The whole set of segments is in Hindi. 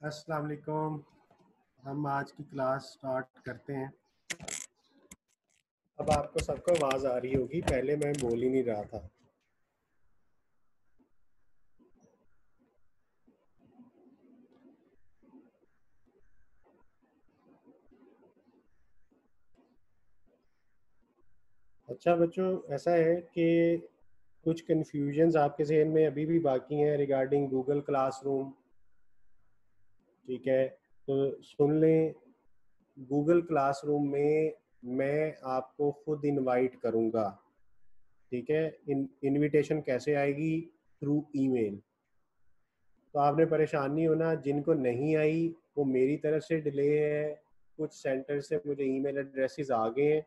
अस्सलाम वालेकुम। हम आज की क्लास स्टार्ट करते हैं। अब आपको सबको आवाज़ आ रही होगी, पहले मैं बोल ही नहीं रहा था। अच्छा बच्चों, ऐसा है कि कुछ कन्फ्यूजन्स आपके जहन में अभी भी बाकी हैं रिगार्डिंग गूगल क्लासरूम ठीक है? तो सुन लें गूगल क्लासरूम में मैं आपको खुद इनवाइट करूँगा। ठीक है? इन इनविटेशन कैसे आएगी? थ्रू ईमेल तो आपने परेशान नहीं होना, जिनको नहीं आई, वो मेरी तरफ़ से डिले है। कुछ सेंटर से मुझे ईमेल एड्रेसेस आ गए हैं।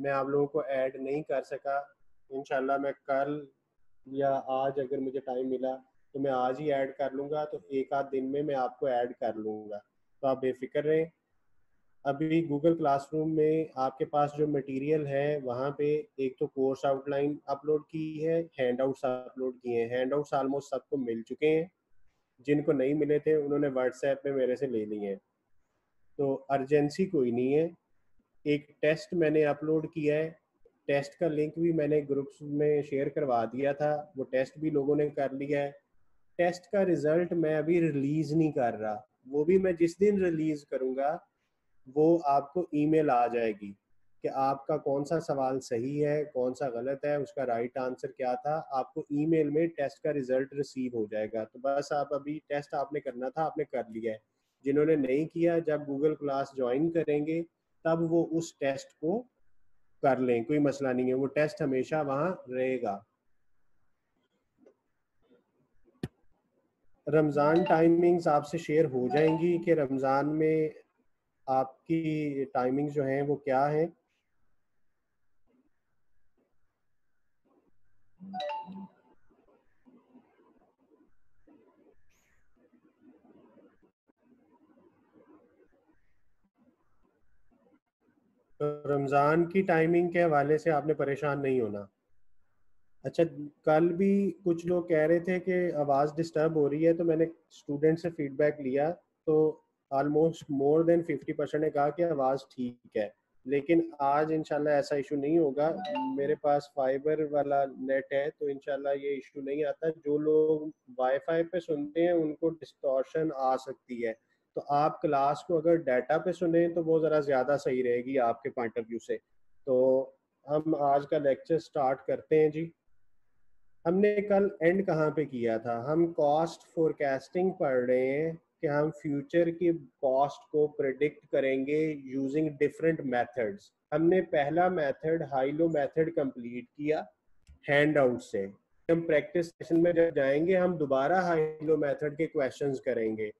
मैं आप लोगों को ऐड नहीं कर सका। इनशाला मैं कल या आज अगर मुझे टाइम मिला तो मैं आज ही ऐड कर लूँगा तो एक आध दिन में मैं आपको ऐड कर लूँगा। तो आप बेफिक्र रहें। अभी गूगल क्लासरूम में आपके पास जो मटेरियल है, वहाँ पे एक तो कोर्स आउटलाइन अपलोड की है हैंड आउट्स अपलोड किए हैं। हैंड आउट्स ऑलमोस्ट सबको मिल चुके हैं। जिनको नहीं मिले थे, उन्होंने व्हाट्सएप पे मेरे से ले लिए। हैं तो अर्जेंसी कोई नहीं है। एक टेस्ट मैंने अपलोड किया है। टेस्ट का लिंक भी मैंने ग्रुप्स में शेयर करवा दिया था। वो टेस्ट भी लोगों ने कर लिया है। टेस्ट का रिज़ल्ट मैं अभी रिलीज़ नहीं कर रहा। वो भी मैं जिस दिन रिलीज़ करूँगा, वो आपको ईमेल आ जाएगी कि आपका कौन सा सवाल सही है, कौन सा गलत है, उसका राइट आंसर क्या था, आपको ईमेल में टेस्ट का रिज़ल्ट रिसीव हो जाएगा। तो बस आप अभी टेस्ट आपने करना था, आपने कर लिया है। जिन्होंने नहीं किया, जब गूगल क्लास ज्वाइन करेंगे, तब वो उस टेस्ट को कर लें, कोई मसला नहीं है। वो टेस्ट हमेशा वहाँ रहेगा। रमज़ान टाइमिंग्स आपसे शेयर हो जाएँगी कि रमज़ान में आपकी टाइमिंग जो हैं वो क्या है? तो रमज़ान की टाइमिंग के हवाले से आपने परेशान नहीं होना। अच्छा कल भी कुछ लोग कह रहे थे कि आवाज़ डिस्टर्ब हो रही है तो मैंने स्टूडेंट से फीडबैक लिया तो almost more than fifty percent ने कहा कि आवाज़ ठीक है। लेकिन आज इंशाल्लाह ऐसा इशू नहीं होगा। मेरे पास फाइबर वाला नेट है तो इंशाल्लाह ये इशू नहीं आता। जो लोग वाईफाई पे सुनते हैं, उनको डिस्टॉर्शन आ सकती है। तो आप क्लास को अगर डाटा पे सुने तो वो ज़रा ज़्यादा सही रहेगी आपके पॉइंट ऑफ़ व्यू से। तो हम आज का लेक्चर स्टार्ट करते हैं जी। हमने कल एंड कहाँ पे किया था? हम कॉस्ट फोरकास्टिंग पढ़ रहे हैं कि हम फ्यूचर की कॉस्ट को प्रिडिक्ट करेंगे यूजिंग डिफरेंट मेथड्स हमने पहला method high low method complete किया हैंड आउट से। हम प्रैक्टिस सेशन में जब जाएँगे, हम दोबारा हाई लो मेथड के क्वेश्चंस करेंगे।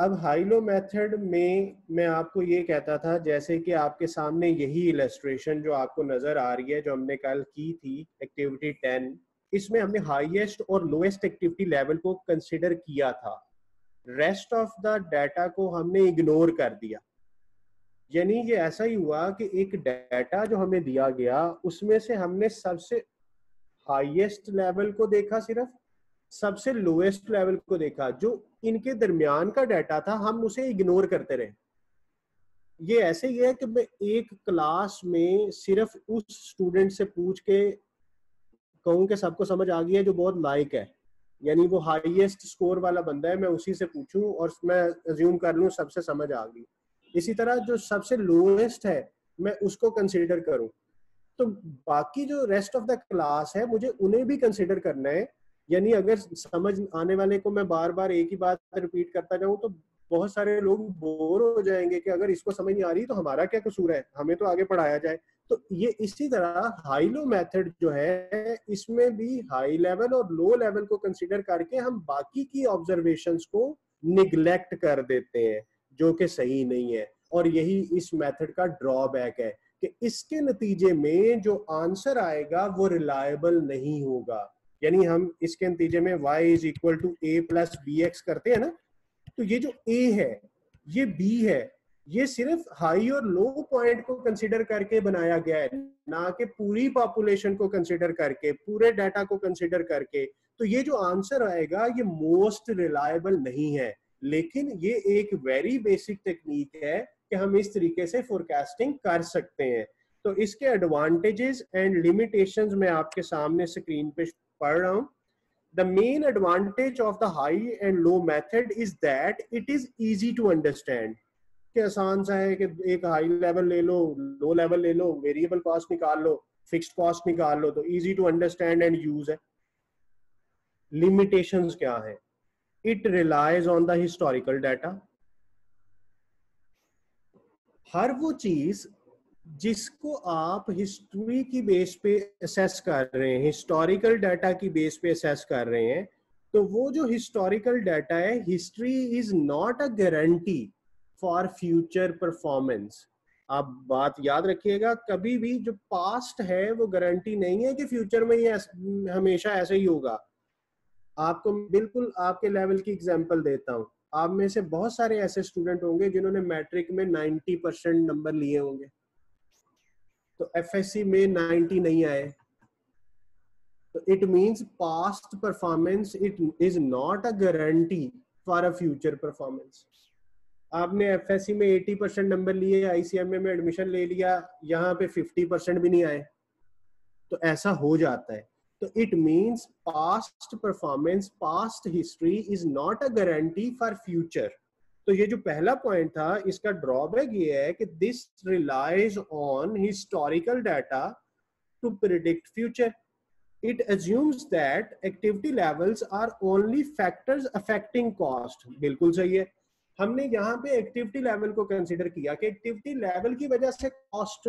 अब हाइलो मेथड में मैं आपको ये कहता था, जैसे कि आपके सामने यही इलेस्ट्रेशन जो आपको नज़र आ रही है, जो हमने कल की थी एक्टिविटी टेन इसमें हमने हाईएस्ट और लोएस्ट एक्टिविटी लेवल को कंसिडर किया था। रेस्ट ऑफ़ द डाटा को हमने इग्नोर कर दिया। यानी ये ऐसा ही हुआ कि एक डाटा जो हमें दिया गया, उसमें से हमने सबसे हाईएस्ट लेवल को देखा सिर्फ़ सबसे लोएस्ट लेवल को देखा, जो इनके दरमियान का डाटा था, हम उसे इग्नोर करते रहे। ये ऐसे ही है कि मैं एक क्लास में सिर्फ़ उस स्टूडेंट से पूछ के कहूँ कि सबको समझ आ गई है जो बहुत लाइक है। यानी वो हाईएस्ट स्कोर वाला बंदा है, मैं उसी से पूछूँ और मैं अज्यूम कर लूँ सबसे समझ आ गई। इसी तरह जो सबसे लोएस्ट है, मैं उसको कंसिडर करूँ। तो बाकी जो रेस्ट ऑफ़ द क्लास है, मुझे उन्हें भी कंसिडर करना है यानी अगर समझ आने वाले को मैं बार बार एक ही बात रिपीट करता जाऊँ तो बहुत सारे लोग बोर हो जाएँगे कि अगर इसको समझ नहीं आ रही तो हमारा क्या कसूर है? हमें तो आगे पढ़ाया जाए। तो ये इसी तरह हाई लो मेथड जो है, इसमें भी हाई लेवल और लो लेवल को कंसिडर करके हम बाकी की ऑब्जर्वेशन को निग्लेक्ट कर देते हैं, जो कि सही नहीं है। और यही इस मेथड का ड्रॉबैक है कि इसके नतीजे में जो आंसर आएगा, वो रिलायबल नहीं होगा। यानी हम इसके नतीजे में y is equal to A plus B X करते हैं ना तो ये जो a है, ये b है, ये सिर्फ़ हाई और लो पॉइंट को कंसिडर करके बनाया गया है, ना कि पूरी पॉपुलेशन को कंसिडर करके, पूरे डाटा को कंसिडर करके। तो ये जो आंसर आएगा, ये मोस्ट रिलायबल नहीं है। लेकिन ये एक वेरी बेसिक टेक्निक है कि हम इस तरीके से फोरकास्टिंग कर सकते हैं। तो इसके एडवांटेजेस एंड लिमिटेशंस मैं आपके सामने स्क्रीन पे पढ़ रहा हूँ the main advantage of the high and low method is that it is easy to understand. कि आसान सा है कि एक हाई लेवल ले लो लो लेवल ले लो वेरिएबल कॉस्ट निकाल लो फिक्स्ड कॉस्ट निकाल लो तो easy to understand and use है। लिमिटेशंस क्या है? It relies on the historical data हर वो चीज़ जिसको आप हिस्ट्री की बेस पे असेस कर रहे हैं हिस्टोरिकल डाटा की बेस पे असेस कर रहे हैं तो वो जो हिस्टोरिकल डाटा है history is not a guarantee for future performance आप बात याद रखिएगा, कभी भी जो पास्ट है, वो गारंटी नहीं है कि फ्यूचर में ये हमेशा ऐसे ही होगा। आपको बिल्कुल आपके लेवल की एग्जांपल देता हूँ। आप में से बहुत सारे ऐसे स्टूडेंट होंगे जिन्होंने मैट्रिक में 90 परसेंट नंबर लिए होंगे। तो एफएससी में 90 नहीं आए। तो it means past performance it is not a guarantee for a future performance आपने एफएससी में 80 परसेंट नंबर लिए आईसीएमए में एडमिशन ले लिया, यहाँ पे 50 परसेंट भी नहीं आए। तो ऐसा हो जाता है। तो it means past performance past history is not a guarantee for future तो ये जो पहला पॉइंट था, इसका ड्रॉबैक ये है कि this relies on historical data to predict future it assumes that activity levels are only factors affecting cost. बिल्कुल सही है। हमने यहाँ पे एक्टिविटी लेवल को कंसिडर किया कि एक्टिविटी लेवल की वजह से कॉस्ट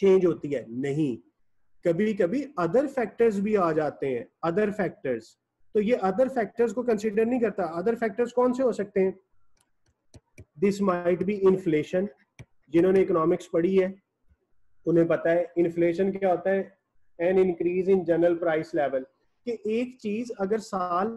चेंज होती है। नहीं। कभी कभी अदर फैक्टर्स भी आ जाते हैं। अदर फैक्टर्स तो ये अदर फैक्टर्स को कंसिडर नहीं करता। अदर फैक्टर्स कौन से हो सकते हैं? दिस माइट बी इन्फ्लेशन जिन्होंने इकोनॉमिक्स पढ़ी है, उन्हें पता है इन्फ्लेशन क्या होता है an increase in general price level कि एक चीज़ अगर साल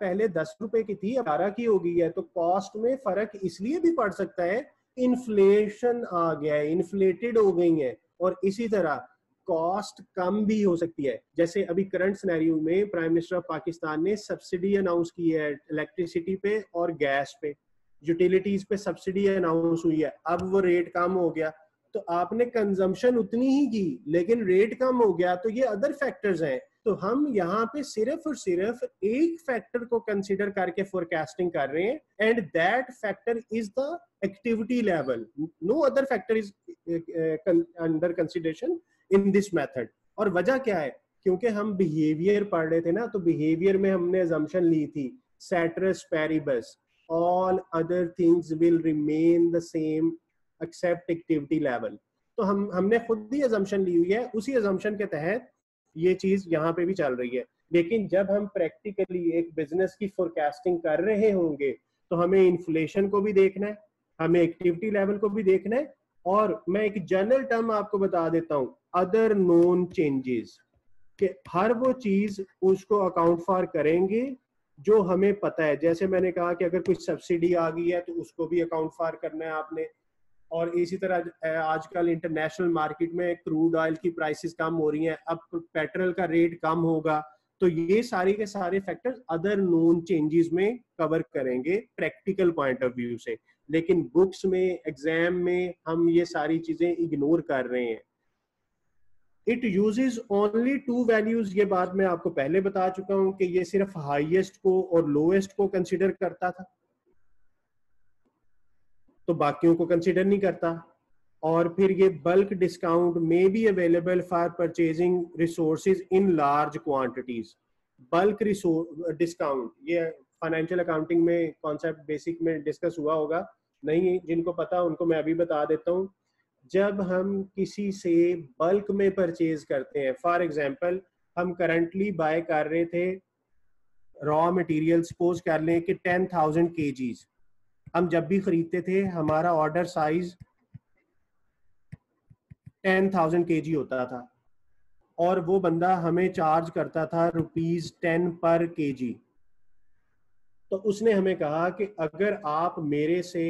पहले दस रुपए की थी बारह की हो गई है तो कॉस्ट में फ़र्क इसलिए भी पड़ सकता है इन्फ्लेशन आ गया है इन्फ्लेटेड हो गई है। और इसी तरह कॉस्ट कम भी हो सकती है। जैसे अभी करंट सिनेरियो में प्राइम मिनिस्टर ऑफ़ पाकिस्तान ने सब्सिडी अनाउंस की है इलेक्ट्रिसिटी पे और गैस पे। यूटिलिटीज पे सब्सिडी अनाउंस हुई है। अब वो रेट कम हो गया। तो आपने कंजम्पशन उतनी ही की, लेकिन रेट कम हो गया तो ये अदर फैक्टर्स हैं। तो हम यहाँ पे सिर्फ़ और सिर्फ़ एक फैक्टर को कंसिडर करके फोरकास्टिंग कर रहे हैं and that factor is the activity level no other factor is under consideration in this method और वजह क्या है? क्योंकि हम बिहेवियर पढ़ रहे थे ना तो बिहेवियर में हमने एजम्पशन ली थी। Ceteris paribus all other things will remain the same except activity level. तो हम, हमने खुद ही अजम्पशन ली हुई है, उसी अजम्पशन के तहत ये चीज़ यहाँ पे भी चल रही है। लेकिन जब हम प्रैक्टिकली एक बिज़नेस की फोरकास्टिंग कर रहे होंगे तो हमें इन्फ्लेशन को भी देखना है, हमें एक्टिविटी लेवल को भी देखना है और मैं एक जनरल टर्म आपको बता देता हूँ अदर नोन चेंजेस कि हर वो चीज़ उसको अकाउंट फॉर करेंगे जो हमें पता है, जैसे मैंने कहा कि अगर कुछ सब्सिडी आ गई है तो उसको भी अकाउंट फार करना है आपने। और इसी तरह आजकल इंटरनेशनल मार्केट में क्रूड ऑयल की प्राइसेस कम हो रही हैं, अब पेट्रोल का रेट कम होगा तो ये सारे के सारे फैक्टर्स अदर नोन चेंजेस में कवर करेंगे प्रैक्टिकल पॉइंट ऑफ़ व्यू से। लेकिन बुक्स में एग्ज़ाम में हम ये सारी चीज़ें इग्नोर कर रहे हैं। It uses only two values ये बात मैं आपको पहले बता चुका हूँ कि ये सिर्फ़ हाईएस्ट को और लोएस्ट को कंसिडर करता था। तो बाकियों को कंसिडर नहीं करता। और फिर ये बल्क डिस्काउंट में be available for purchasing resources in large quantities bulk discount ये फाइनेंशियल अकाउंटिंग में कॉन्सेप्ट बेसिक में डिस्कस हुआ होगा। नहीं, जिनको पता, उनको मैं अभी बता देता हूँ। जब हम किसी से बल्क में परचेज करते हैं फॉर एग्ज़ाम्पल हम करंटली बाय कर रहे थे रॉ मटेरियल सपोज़ कर लें कि टेन थाउज़ेंड के हम जब भी खरीदते थे, हमारा ऑर्डर साइज़ टेन थाउज़ेंड के होता था और वो बंदा हमें चार्ज करता था रुपीज़ टेन पर के तो उसने हमें कहा कि अगर आप मेरे से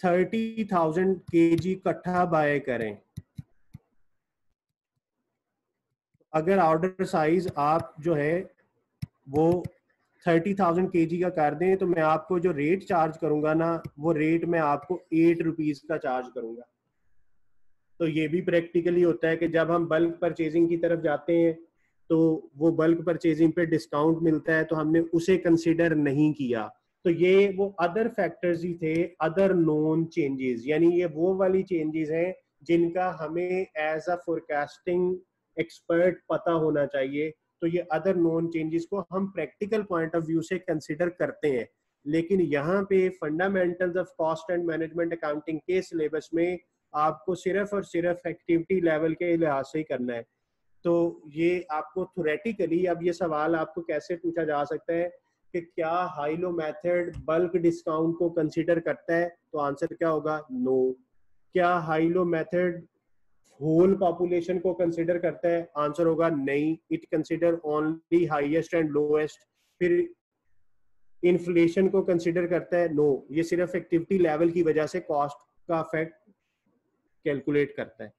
थर्टी थाउज़ेंड के जी कट्ठा बाय करें। अगर ऑर्डर साइज़ आप जो है, वो थर्टी थाउज़ेंड के जी का कर दें तो मैं आपको जो रेट चार्ज करूँगा ना, वो रेट मैं आपको एट रुपीज़ का चार्ज करूँगा। तो ये भी प्रैक्टिकली होता है कि जब हम बल्क परचेजिंग की तरफ़ जाते हैं तो वो बल्क परचेजिंग पे डिस्काउंट मिलता है तो हमने उसे कंसिडर नहीं किया। तो ये वो अदर फैक्टर्स ही थे अदर नोन चेंजेस यानी ये वो वाली चेंजेस हैं जिनका हमें एज अ फोरकास्टिंग एक्सपर्ट पता होना चाहिए। तो ये अदर नोन चेंजेस को हम प्रैक्टिकल पॉइंट ऑफ़ व्यू से कंसिडर करते हैं। लेकिन यहाँ पे fundamentals of cost and management accounting के सिलेबस में आपको सिर्फ़ और सिर्फ़ एक्टिविटी लेवल के लिहाज से ही करना है। तो ये आपको थोरेटिकली अब ये सवाल आपको कैसे पूछा जा सकता है? कि क्या high low method bulk discount को कंसीडर करता है? तो आंसर क्या होगा? No no. क्या high low method whole population को कंसिडर करता है? आंसर होगा नहीं. It consider only highest and lowest फिर इन्फ्लेशन को कंसिडर करता है? नो no, ये सिर्फ़ एक्टिविटी लेवल की वजह से कॉस्ट का इफ़ेक्ट कैलकुलेट करता है।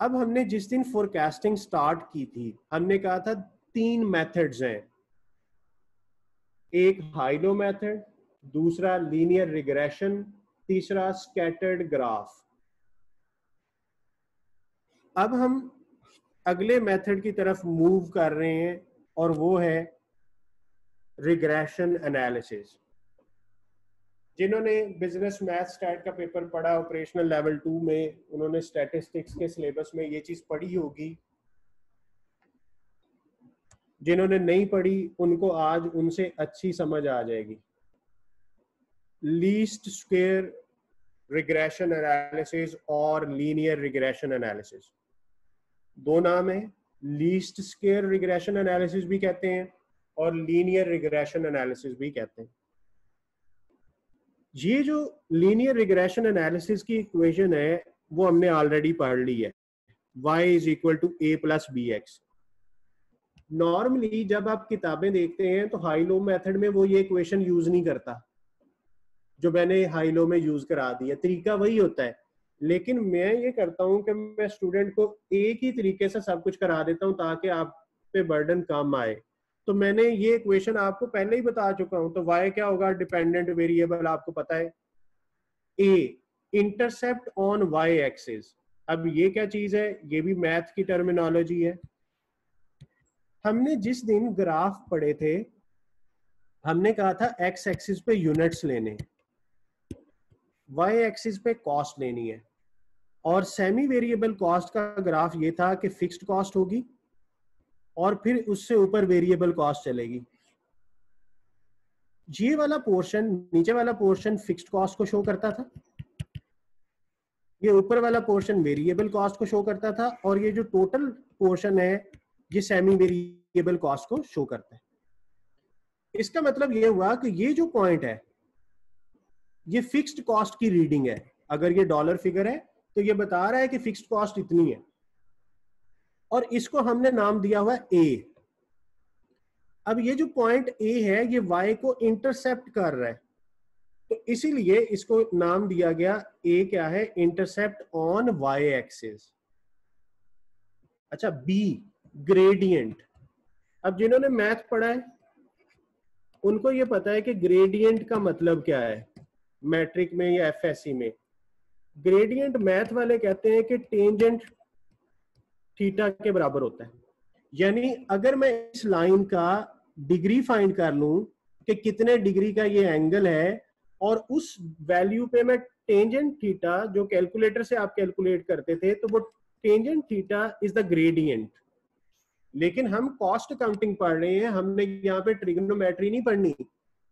अब हमने जिस दिन फोरकास्टिंग स्टार्ट की थी हमने कहा था तीन मेथड्स हैं। एक हाइलो मेथड, दूसरा लीनियर रिग्रेशन, तीसरा स्कैटर्ड ग्राफ। अब हम अगले मेथड की तरफ़ मूव कर रहे हैं और वो है रिग्रेशन एनालिसिस। जिन्होंने बिज़नेस मैथ स्टैट का पेपर पढ़ा, ऑपरेशनल लेवल टू में, उन्होंने स्टैटिस्टिक्स के सिलेबस में ये चीज़ पढ़ी होगी। जिन्होंने नहीं पढ़ी, उनको आज उनसे अच्छी समझ आ जाएगी। लीस्ट स्क्वेयर रिग्रेशन एनालिसिस और लीनियर रिग्रेशन एनालिसिस दो नाम है लीस्ट स्केयर रिग्रेशन एनालिसिस भी कहते हैं और लीनियर रिग्रेशन एनालिसिस भी कहते हैं। ये जो लीनियर रिग्रेशन एनालिसिस की इक्वेशन है, वो हमने ऑलरेडी पढ़ ली है। Y is equal to A plus B X normally जब आप किताबें देखते हैं तो हाई लो मेथड में वो ये इक्वेशन यूज़ नहीं करता। जो मैंने हाई लो में यूज़ करा दिया तरीका वही होता है। लेकिन मैं ये करता हूँ कि मैं स्टूडेंट को एक ही तरीके से सब कुछ करा देता हूँ, ताकि आप पे बर्डन कम आए। तो मैंने ये इक्वेशन आपको पहले ही बता चुका हूँ। तो वाई क्या होगा? डिपेंडेंट वेरिएबल आपको पता है। A intercept on Y axis अब ये क्या चीज़ है? ये भी मैथ की टर्मिनोलॉजी है। हमने जिस दिन ग्राफ पढ़े थे, हमने कहा था एक्स एक्सिस पे यूनिट्स लेने वाई एक्सिस पे कॉस्ट लेनी है। और सेमी वेरिएबल कॉस्ट का ग्राफ ये था कि फिक्स्ड कॉस्ट होगी और फिर उससे ऊपर वेरिएबल कॉस्ट चलेगी। ये वाला पोर्शन नीचे वाला पोर्शन फिक्स्ड कॉस्ट को शो करता था। ये ऊपर वाला पोर्शन वेरिएबल कॉस्ट को शो करता था और ये जो टोटल पोर्शन है ये सेमी वेरिएबल कॉस्ट को शो करता है। इसका मतलब ये हुआ कि ये जो पॉइंट है, ये फिक्स्ड कॉस्ट की रीडिंग है। अगर ये डॉलर फिगर है तो ये बता रहा है कि फिक्स्ड कॉस्ट इतनी है। और इसको हमने नाम दिया हुआ ए अब ये जो पॉइंट ए है, ये वाई को इंटरसेप्ट कर रहा है। तो इसीलिए इसको नाम दिया गया ए क्या है? इंटरसेप्ट ऑन वाई एक्सिस अच्छा बी ग्रेडियंट अब जिन्होंने मैथ पढ़ा है, उनको ये पता है कि ग्रेडियंट का मतलब क्या है? मैट्रिक में या एफएससी में? ग्रेडियंट मैथ वाले कहते हैं कि टेंजेंट थीटा के बराबर होता है। यानी अगर मैं इस लाइन का डिग्री फाइंड कर लूँ कि कितने डिग्री का ये एंगल है, और उस वैल्यू पे मैं टेंजेंट थीटा जो कैलकुलेटर से आप कैलकुलेट करते थे तो वो tangent theta is the gradient लेकिन हम कॉस्ट अकाउंटिंग पढ़ रहे हैं, हमने यहाँ पे ट्रिग्नोमेट्री नहीं पढ़नी।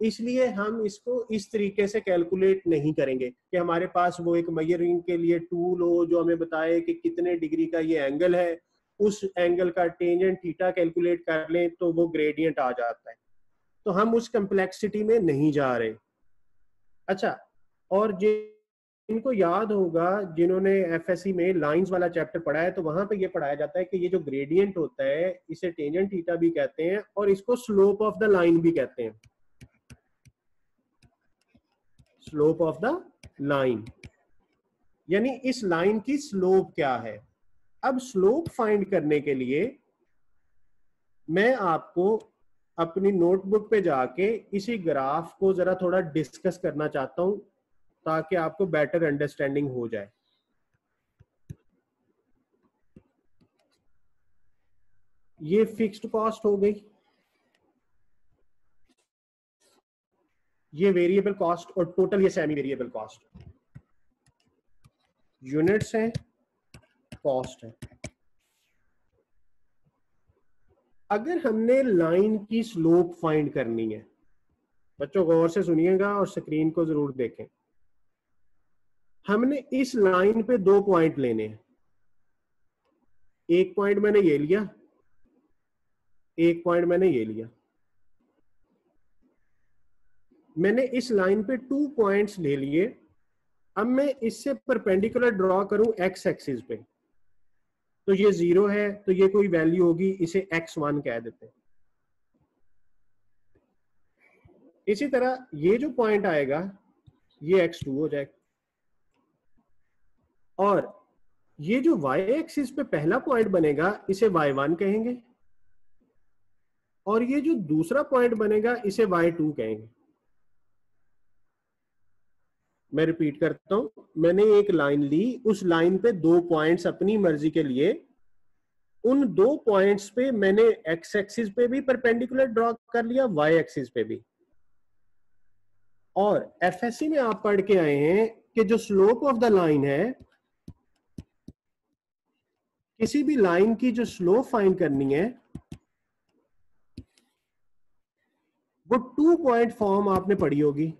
इसलिए हम इसको इस तरीके से कैलकुलेट नहीं करेंगे कि हमारे पास वो एक मयरिंग के लिए टूल हो जो हमें बताए कि कितने डिग्री का ये एंगल है। उस एंगल का टेंजेंट थीटा कैलकुलेट कर लें तो वो ग्रेडियंट आ जाता है। तो हम उस कम्प्लेक्सिटी में नहीं जा रहे। अच्छा और जिनको याद होगा जिन्होंने एफएससी में लाइंस वाला चैप्टर पढ़ा है तो वहाँ पे ये पढ़ाया जाता है कि ये जो ग्रेडियंट होता है, इसे टेंजेंट थीटा भी कहते हैं और इसको स्लोप ऑफ़ द लाइन भी कहते हैं। स्लोप ऑफ़ द लाइन यानी इस लाइन की स्लोप क्या है? अब स्लोप फाइंड करने के लिए मैं आपको अपनी नोटबुक पे जाके इसी ग्राफ को जरा थोड़ा डिस्कस करना चाहता हूँ। ताकि आपको बेटर अंडरस्टैंडिंग हो जाए। ये फिक्स्ड कॉस्ट हो गई। ये वेरिएबल कॉस्ट और टोटल ये सेमी वेरिएबल कॉस्ट यूनिट्स हैं कॉस्ट है। अगर हमने लाइन की स्लोप फाइंड करनी है, बच्चों, गौर से सुनिएगा और स्क्रीन को ज़रूर देखें। हमने इस लाइन पे दो पॉइंट लेने हैं। एक पॉइंट मैंने ये लिया, एक पॉइंट मैंने ये लिया। मैंने इस लाइन पे टू पॉइंट्स ले लिए। अब मैं इससे परपेंडिकुलर ड्रॉ करूँ एक्स एक्सिस पे। तो ये ज़ीरो है तो ये कोई वैल्यू होगी, इसे एक्स वन कह देते हैं। इसी तरह ये जो पॉइंट आएगा, ये एक्स टू हो जाएगा। और ये जो y एक्सिस पे पहला पॉइंट बनेगा, इसे y1 कहेंगे। और ये जो दूसरा पॉइंट बनेगा, इसे y2 कहेंगे। मैं रिपीट करता हूँ, मैंने एक लाइन ली, उस लाइन पे दो पॉइंट्स अपनी मर्ज़ी के लिए। उन दो पॉइंट्स पे मैंने एक्स एक्सिस पे भी परपेंडिकुलर ड्रॉ कर लिया वाई एक्सिस पे भी। और एफएससी में आप पढ़ के आए हैं कि जो स्लोप ऑफ़ द लाइन है किसी भी लाइन की जो स्लोप फाइंड करनी है, वो टू पॉइंट फॉर्म आपने पढ़ी होगी।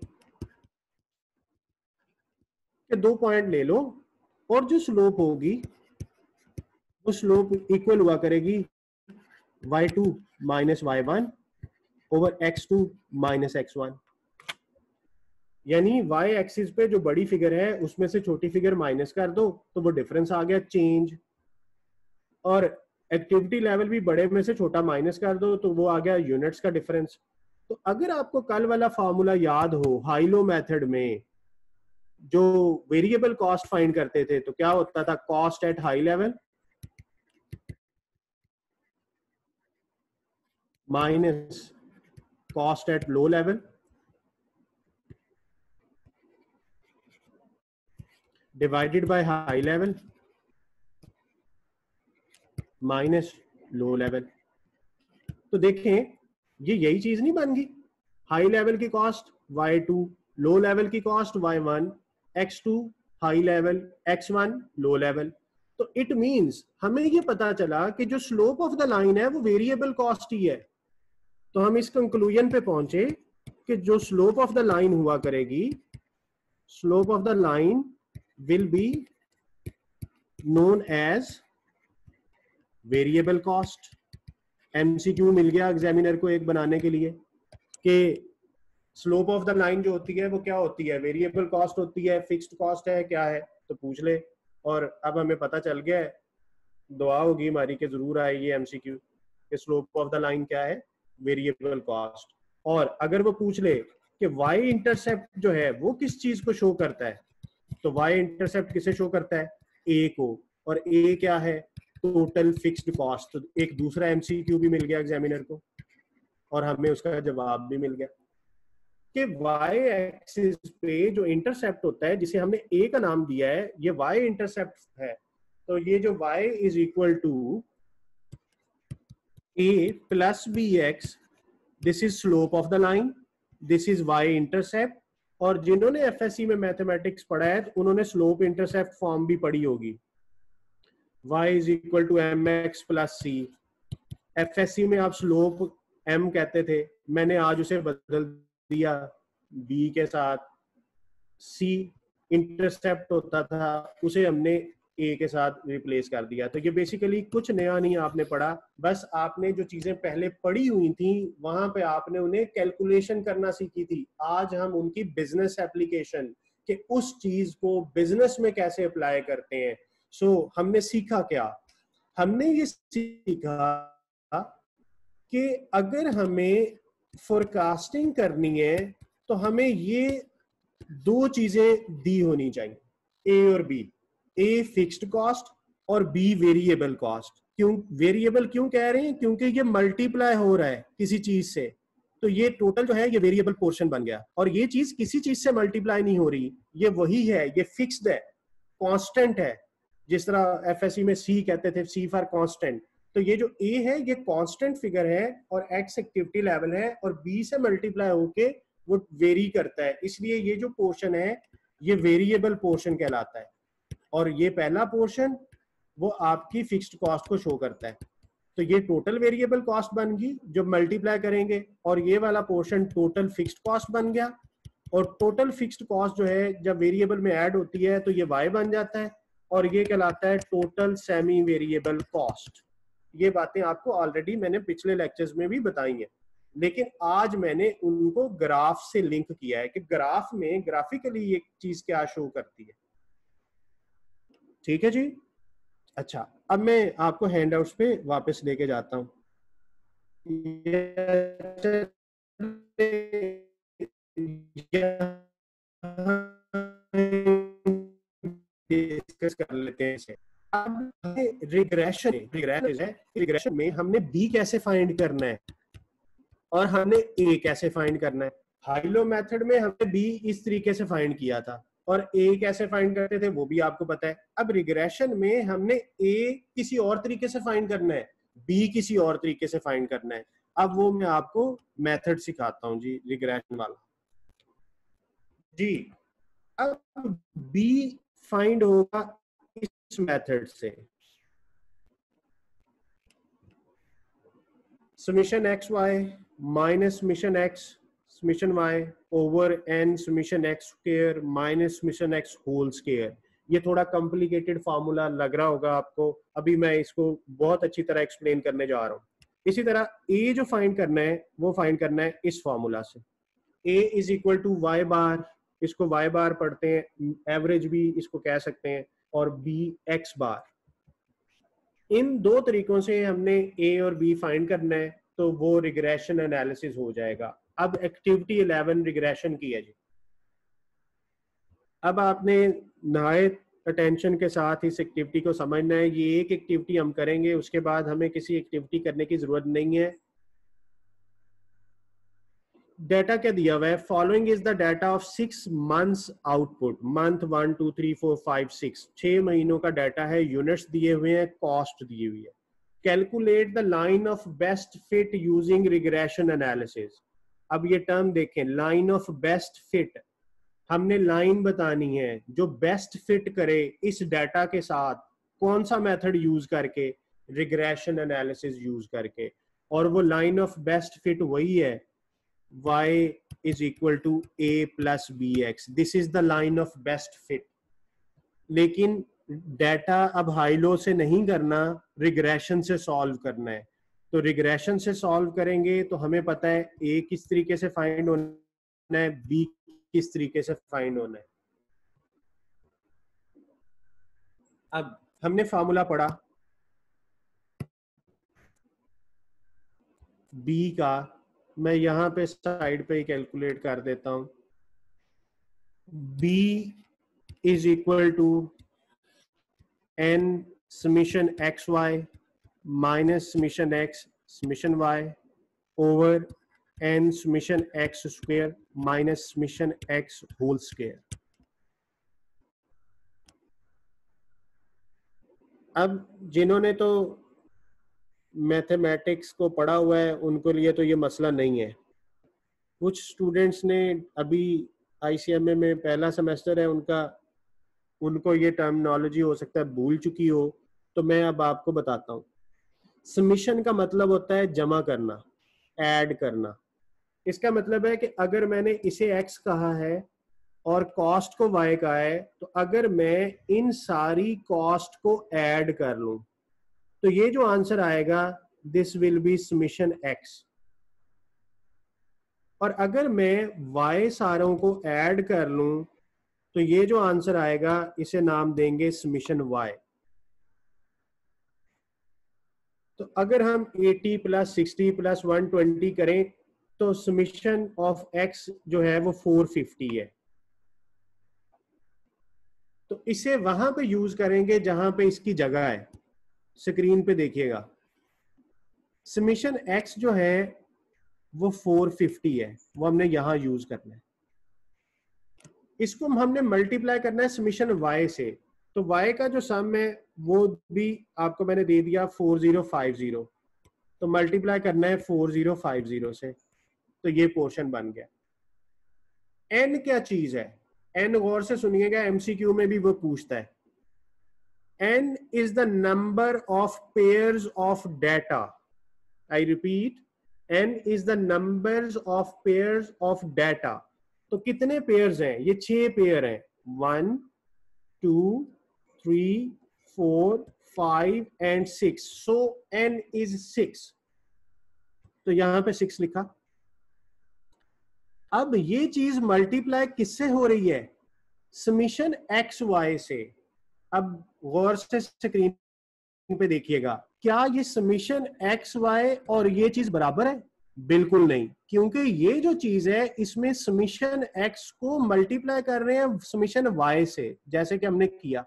कि दो पॉइंट ले लो, और जो स्लोप होगी, वो स्लोप इक्वल हुआ करेगी y2 two minus Y one over X two minus X one यानी y एक्सिस पे जो बड़ी फिगर है, उसमें से छोटी फिगर माइनस कर दो तो वो डिफरेंस आ गया चेंज और एक्टिविटी लेवल भी बड़े में से छोटा माइनस कर दो तो वो आ गया यूनिट्स का डिफरेंस तो अगर आपको कल वाला फॉर्मूला याद हो हाइलो मेथड में, जो वेरिएबल कॉस्ट फाइंड करते थे तो क्या होता था? Cost at high level minus cost at low level divided by high level minus low level तो देखें, ये यही चीज़ नहीं बन गई। हाई लेवल की कॉस्ट y2 लो लेवल की cost y1 X two high level X one low level तो इट मींस हमें ये पता चला कि जो स्लोप ऑफ़ द लाइन है, वो वेरिएबल कॉस्ट ही है। तो हम इस कंक्लूजन पे पहुँचे कि जो स्लोप ऑफ़ द लाइन हुआ करेगी slope of the line will be known as variable cost MCQ मिल गया एग्जामिनर को एक बनाने के लिए, कि स्लोप ऑफ़ द लाइन जो होती है, वो क्या होती है? वेरिएबल कॉस्ट होती है फिक्स्ड कॉस्ट है, क्या है? तो पूछ ले। और अब हमें पता चल गया है, दुआ होगी हमारी के ज़रूर आए ये एमसीक्यू कि स्लोप ऑफ़ द लाइन क्या है? वेरिएबल कॉस्ट और अगर वो पूछ ले कि वाई इंटरसेप्ट जो है, वो किस चीज़ को शो करता है? तो वाई इंटरसेप्ट किसे शो करता है? ए को। और ए क्या है? टोटल फिक्स्ड कॉस्ट तो एक दूसरा एमसीक्यू भी मिल गया एग्जामिनर को और हमें उसका जवाब भी मिल गया। कि y एक्सिस पे जो इंटरसेप्ट होता है, जिसे हमने ए का नाम दिया है, ये वाई इंटरसेप्ट है। तो ये जो y is equal to A plus B X this is slope of the line this is y intercept और जिन्होंने एफएससी में मैथमेटिक्स पढ़ा है तो उन्होंने स्लोप इंटरसेप्ट फॉर्म भी पढ़ी होगी। Y is equal to M X plus C में आप स्लोप m कहते थे, मैंने आज उसे बदल दिया बी के साथ. सी इंटरसेप्ट होता था, उसे हमने ए के साथ रिप्लेस कर दिया. तो ये बेसिकली कुछ नया नहीं आपने पढ़ा, बस आपने जो चीज़ें पहले पढ़ी हुई थी, वहाँ पे आपने उन्हें कैलकुलेशन करना सीखी थी. आज हम उनकी बिज़नेस एप्लीकेशन कि उस चीज़ को बिज़नेस में कैसे अप्लाई करते हैं सो so, हमने सीखा क्या? हमने ये सीखा कि अगर हमें फोरकास्टिंग करनी है तो हमें ये दो चीज़ें दी होनी चाहिए। ए और बी ए फिक्स्ड कॉस्ट और बी वेरिएबल कॉस्ट क्यों? वेरिएबल क्यों कह रहे हैं? क्योंकि ये मल्टीप्लाई हो रहा है किसी चीज़ से। तो ये टोटल जो है ये वेरिएबल पोर्शन बन गया। और ये चीज़ किसी चीज़ से मल्टीप्लाई नहीं हो रही। ये वही है ये फिक्स्ड है कांस्टेंट है। जिस तरह एफएससी में सी कहते थे सी फॉर कॉन्स्टेंट तो ये जो ए है, ये कांस्टेंट फिगर है और एक्स एक्टिविटी लेवल है और बी से मल्टीप्लाई होके वो वेरी करता है। इसलिए ये जो पोर्शन है, ये वेरिएबल पोर्शन कहलाता है। और ये पहला पोर्शन वो आपकी फिक्स्ड कॉस्ट को शो करता है। तो ये टोटल वेरिएबल कॉस्ट बन गई, जो मल्टीप्लाई करेंगे और ये वाला पोर्शन टोटल फिक्स्ड कॉस्ट बन गया। और टोटल फिक्स्ड कॉस्ट जो है, जब वेरिएबल में ऐड होती है तो ये वाई बन जाता है। और ये कहलाता है टोटल सेमी वेरिएबल कॉस्ट ये बातें आपको ऑलरेडी मैंने पिछले लेक्चर्स में भी बताई हैं। लेकिन आज मैंने उनको ग्राफ से लिंक किया है कि ग्राफ में ग्राफिकली ये चीज़ क्या शो करती है। ठीक है जी? अच्छा अब मैं आपको हैंडआउट्स पे वापस लेके जाता हूँ। डिस्कस कर लेते हैं अब रिग्रेशन रिग्रेशन है रिग्रेशन में हमने बी कैसे फाइंड करना है? और हमने ए कैसे फाइंड करना है? हाइलो मेथड में हमने बी इस तरीके से फाइंड किया था। और ए कैसे फाइंड करते थे, वो भी आपको पता है। अब रिग्रेशन में हमने ए किसी और तरीके से फाइंड करना है। बी किसी और तरीके से फाइंड करना है। अब वो मैं आपको मेथड सिखाता हूँ जी रिग्रेशन वाला। जी। अब बी फाइंड होगा इस मेथड से। Summation X Y minus summation X summation y over n summation x square minus summation x whole square ये थोड़ा कॉम्प्लिकेटेड फार्मूला लग रहा होगा आपको। अभी मैं इसको बहुत अच्छी तरह एक्सप्लेन करने जा रहा हूँ। इसी तरह ए जो फाइंड करना है, वो फाइंड करना है इस फार्मूला से। A is equal to Y bar इसको वाई बार पढ़ते हैं एवरेज भी इसको कह सकते हैं, और बी एक्स बार इन दो तरीकों से हमने ए और बी फाइंड करना है तो वो रिग्रेशन एनालिसिस हो जाएगा। अब एक्टिविटी इलेवन रिग्रेशन की है जी। अब आपने नहाए अटेंशन के साथ इस एक्टिविटी को समझना है। ये एक एक्टिविटी हम करेंगे, उसके बाद हमें किसी एक्टिविटी करने की ज़रूरत नहीं है। डेटा क्या दिया हुआ है following is the data of six months output month one two three four five six छह महीनों का डाटा है यूनिट्स दिए हुए हैं कॉस्ट दी हुई है calculate the line of best fit using regression analysis अब ये टर्म देखें लाइन ऑफ़ बेस्ट फिट हमने लाइन बतानी है जो बेस्ट फिट करे इस डाटा के साथ कौन सा मेथड यूज़ करके रिग्रेशन एनालिसिस यूज़ करके और वो लाइन ऑफ़ बेस्ट फिट वही है y equal to A plus B X this is the line of best fit लेकिन डाटा अब हाई लो से नहीं करना रिग्रेशन से सॉल्व करना है। तो रिग्रेशन से सॉल्व करेंगे तो हमें पता है ए किस तरीके से फाइंड होना है बी किस तरीके से फाइंड होना है। अब हमने फॉर्मूला पढ़ा। बी का मैं यहाँ पे साइड पे ही कैलकुलेट कर देता हूँ। B is equal to n summation X Y minus summation x summation y over N summation X square minus summation X whole square अब जिन्होंने तो मैथमेटिक्स को पढ़ा हुआ है, उनको लिए तो ये मसला नहीं है। कुछ स्टूडेंट्स ने अभी आईसीएमए में पहला सेमेस्टर है, उनका, उनको ये टर्मिनोलॉजी हो सकता है, भूल चुकी हो तो मैं अब आपको बताता हूँ। सबमिशन का मतलब होता है जमा करना ऐड करना। इसका मतलब है कि अगर मैंने इसे एक्स कहा है और कॉस्ट को वाई कहा है तो अगर मैं इन सारी कॉस्ट को ऐड कर लू तो ये जो आंसर आएगा this will be summation X और अगर मैं वाई सारों को ऐड कर लू तो ये जो आंसर आएगा, इसे नाम देंगे सबमिशन वाई तो अगर हम 80 प्लस 60 प्लस 120 करें तो समिशन ऑफ़ एक्स जो है, वो 450 है. तो इसे वहाँ पे यूज़ करेंगे जहाँ पे इसकी जगह है. स्क्रीन पे देखिएगा। समीशन एक्स जो है, वो 450 है। वो हमने यहाँ यूज़ करना है। इसको हमने मल्टीप्लाई करना है समीशन वाई से। तो वाई का जो सम है, वो भी आपको मैंने दे दिया 4050 तो मल्टीप्लाई करना है 4050 से। तो ये पोर्शन बन गया। एन क्या चीज़ है? एन गौर से सुनिएगा एमसीक्यू में भी वो पूछता है। N is the number of pairs of data I repeat N is the numbers of pairs of data तो कितने पेयर्स हैं? ये छह पेयर हैं. One two three four five and six so N is six तो यहाँ पे सिक्स लिखा। अब ये चीज़ मल्टीप्लाई किससे हो रही है? समीशन एक्स वाई से। अब गौर से स्क्रीन पे देखिएगा। क्या ये समीशन एक्स वाई और ये चीज़ बराबर है? बिल्कुल नहीं। क्योंकि ये जो चीज़ है, इसमें समीशन एक्स को मल्टीप्लाई कर रहे हैं समीशन वाई से, जैसे कि हमने किया।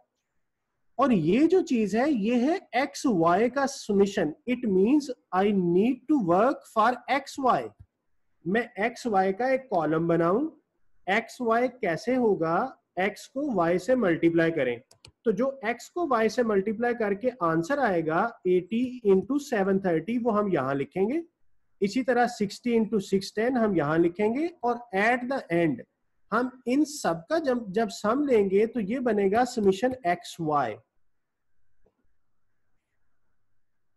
और ये जो चीज़ है, ये है एक्स वाई का summation it means I need to work for X Y मैं एक्स वाई का एक कॉलम बनाऊँ। एक्स वाई कैसे होगा? एक्स को वाई से मल्टीप्लाई करें। तो जो x को y से मल्टीप्लाई करके आंसर आएगा 80 इंटू सेवन वो हम यहाँ लिखेंगे। इसी तरह 60 इंटू सिक्स हम यहाँ लिखेंगे और एट द एंड हम इन सब का जब जब सम लेंगे तो ये बनेगा समीशन एक्स वाई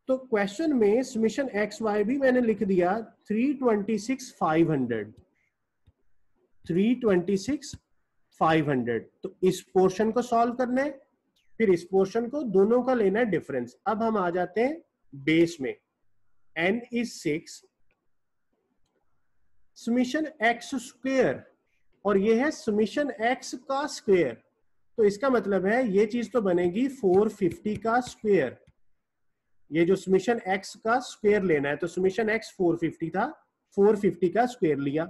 तो क्वेश्चन में समीशन एक्स वाई भी मैंने लिख दिया 326 500 326 500 तो इस पोर्शन को सॉल्व करना है। फिर इस पोर्शन को दोनों का लेना है डिफरेंस अब हम आ जाते हैं बेस में. N is six summation X square और ये है समीशन एक्स का स्क्वेयर तो इसका मतलब है ये चीज़ तो बनेगी 450 का स्क्वेयर ये जो समीशन एक्स का स्क्वेयर लेना है तो समीशन एक्स 450 था 450 का स्क्वेयर लिया.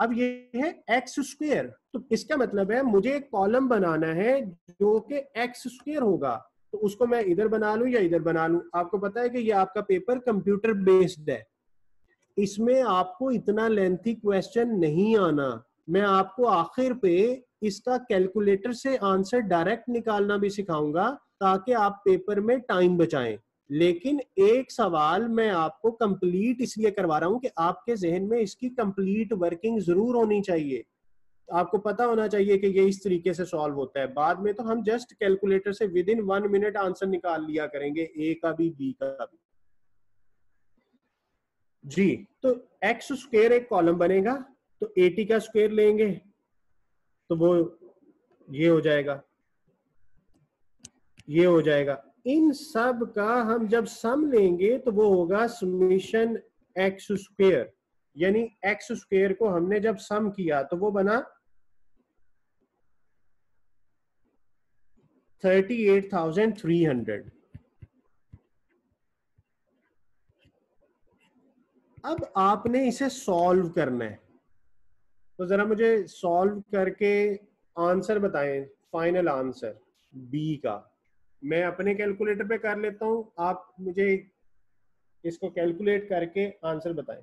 अब ये है एक्स स्क्वेयर तो इसका मतलब है? मुझे एक कॉलम बनाना है जो कि एक्स स्क्वेयर होगा। तो उसको मैं इधर बना लू या इधर बना लू? आपको पता है कि ये आपका पेपर कंप्यूटर बेस्ड है। इसमें आपको इतना लेंथी क्वेश्चन नहीं आना। मैं आपको आखिर पे इसका कैलकुलेटर से आंसर डायरेक्ट निकालना भी सिखाऊँगा, ताकि आप पेपर में टाइम बचाएँ। लेकिन एक सवाल मैं आपको कंप्लीट इसलिए करवा रहा हूँ कि आपके जहन में इसकी कंप्लीट वर्किंग ज़रूर होनी चाहिए। आपको पता होना चाहिए कि ये इस तरीके से सॉल्व होता है। बाद में तो हम जस्ट कैलकुलेटर से within one minute answer निकाल लिया करेंगे ए का भी बी का भी। जी। तो एक्स स्क्वेयर एक कॉलम बनेगा तो एटी का स्क्वेयर लेंगे? तो वो ये हो जाएगा। ये हो जाएगा। इन सब का हम जब सम लेंगे तो वो होगा समीशन एक्स स्क्वेयर यानी एक्स स्क्वेयर को हमने जब सम किया तो वो बना thirty eight thousand three hundred अब आपने इसे सॉल्व करना है। तो जरा मुझे सॉल्व करके आंसर बताएँ फाइनल आंसर बी का। मैं अपने कैलकुलेटर पे कर लेता हूँ, आप मुझे इसको कैलकुलेट करके आंसर बताएँ।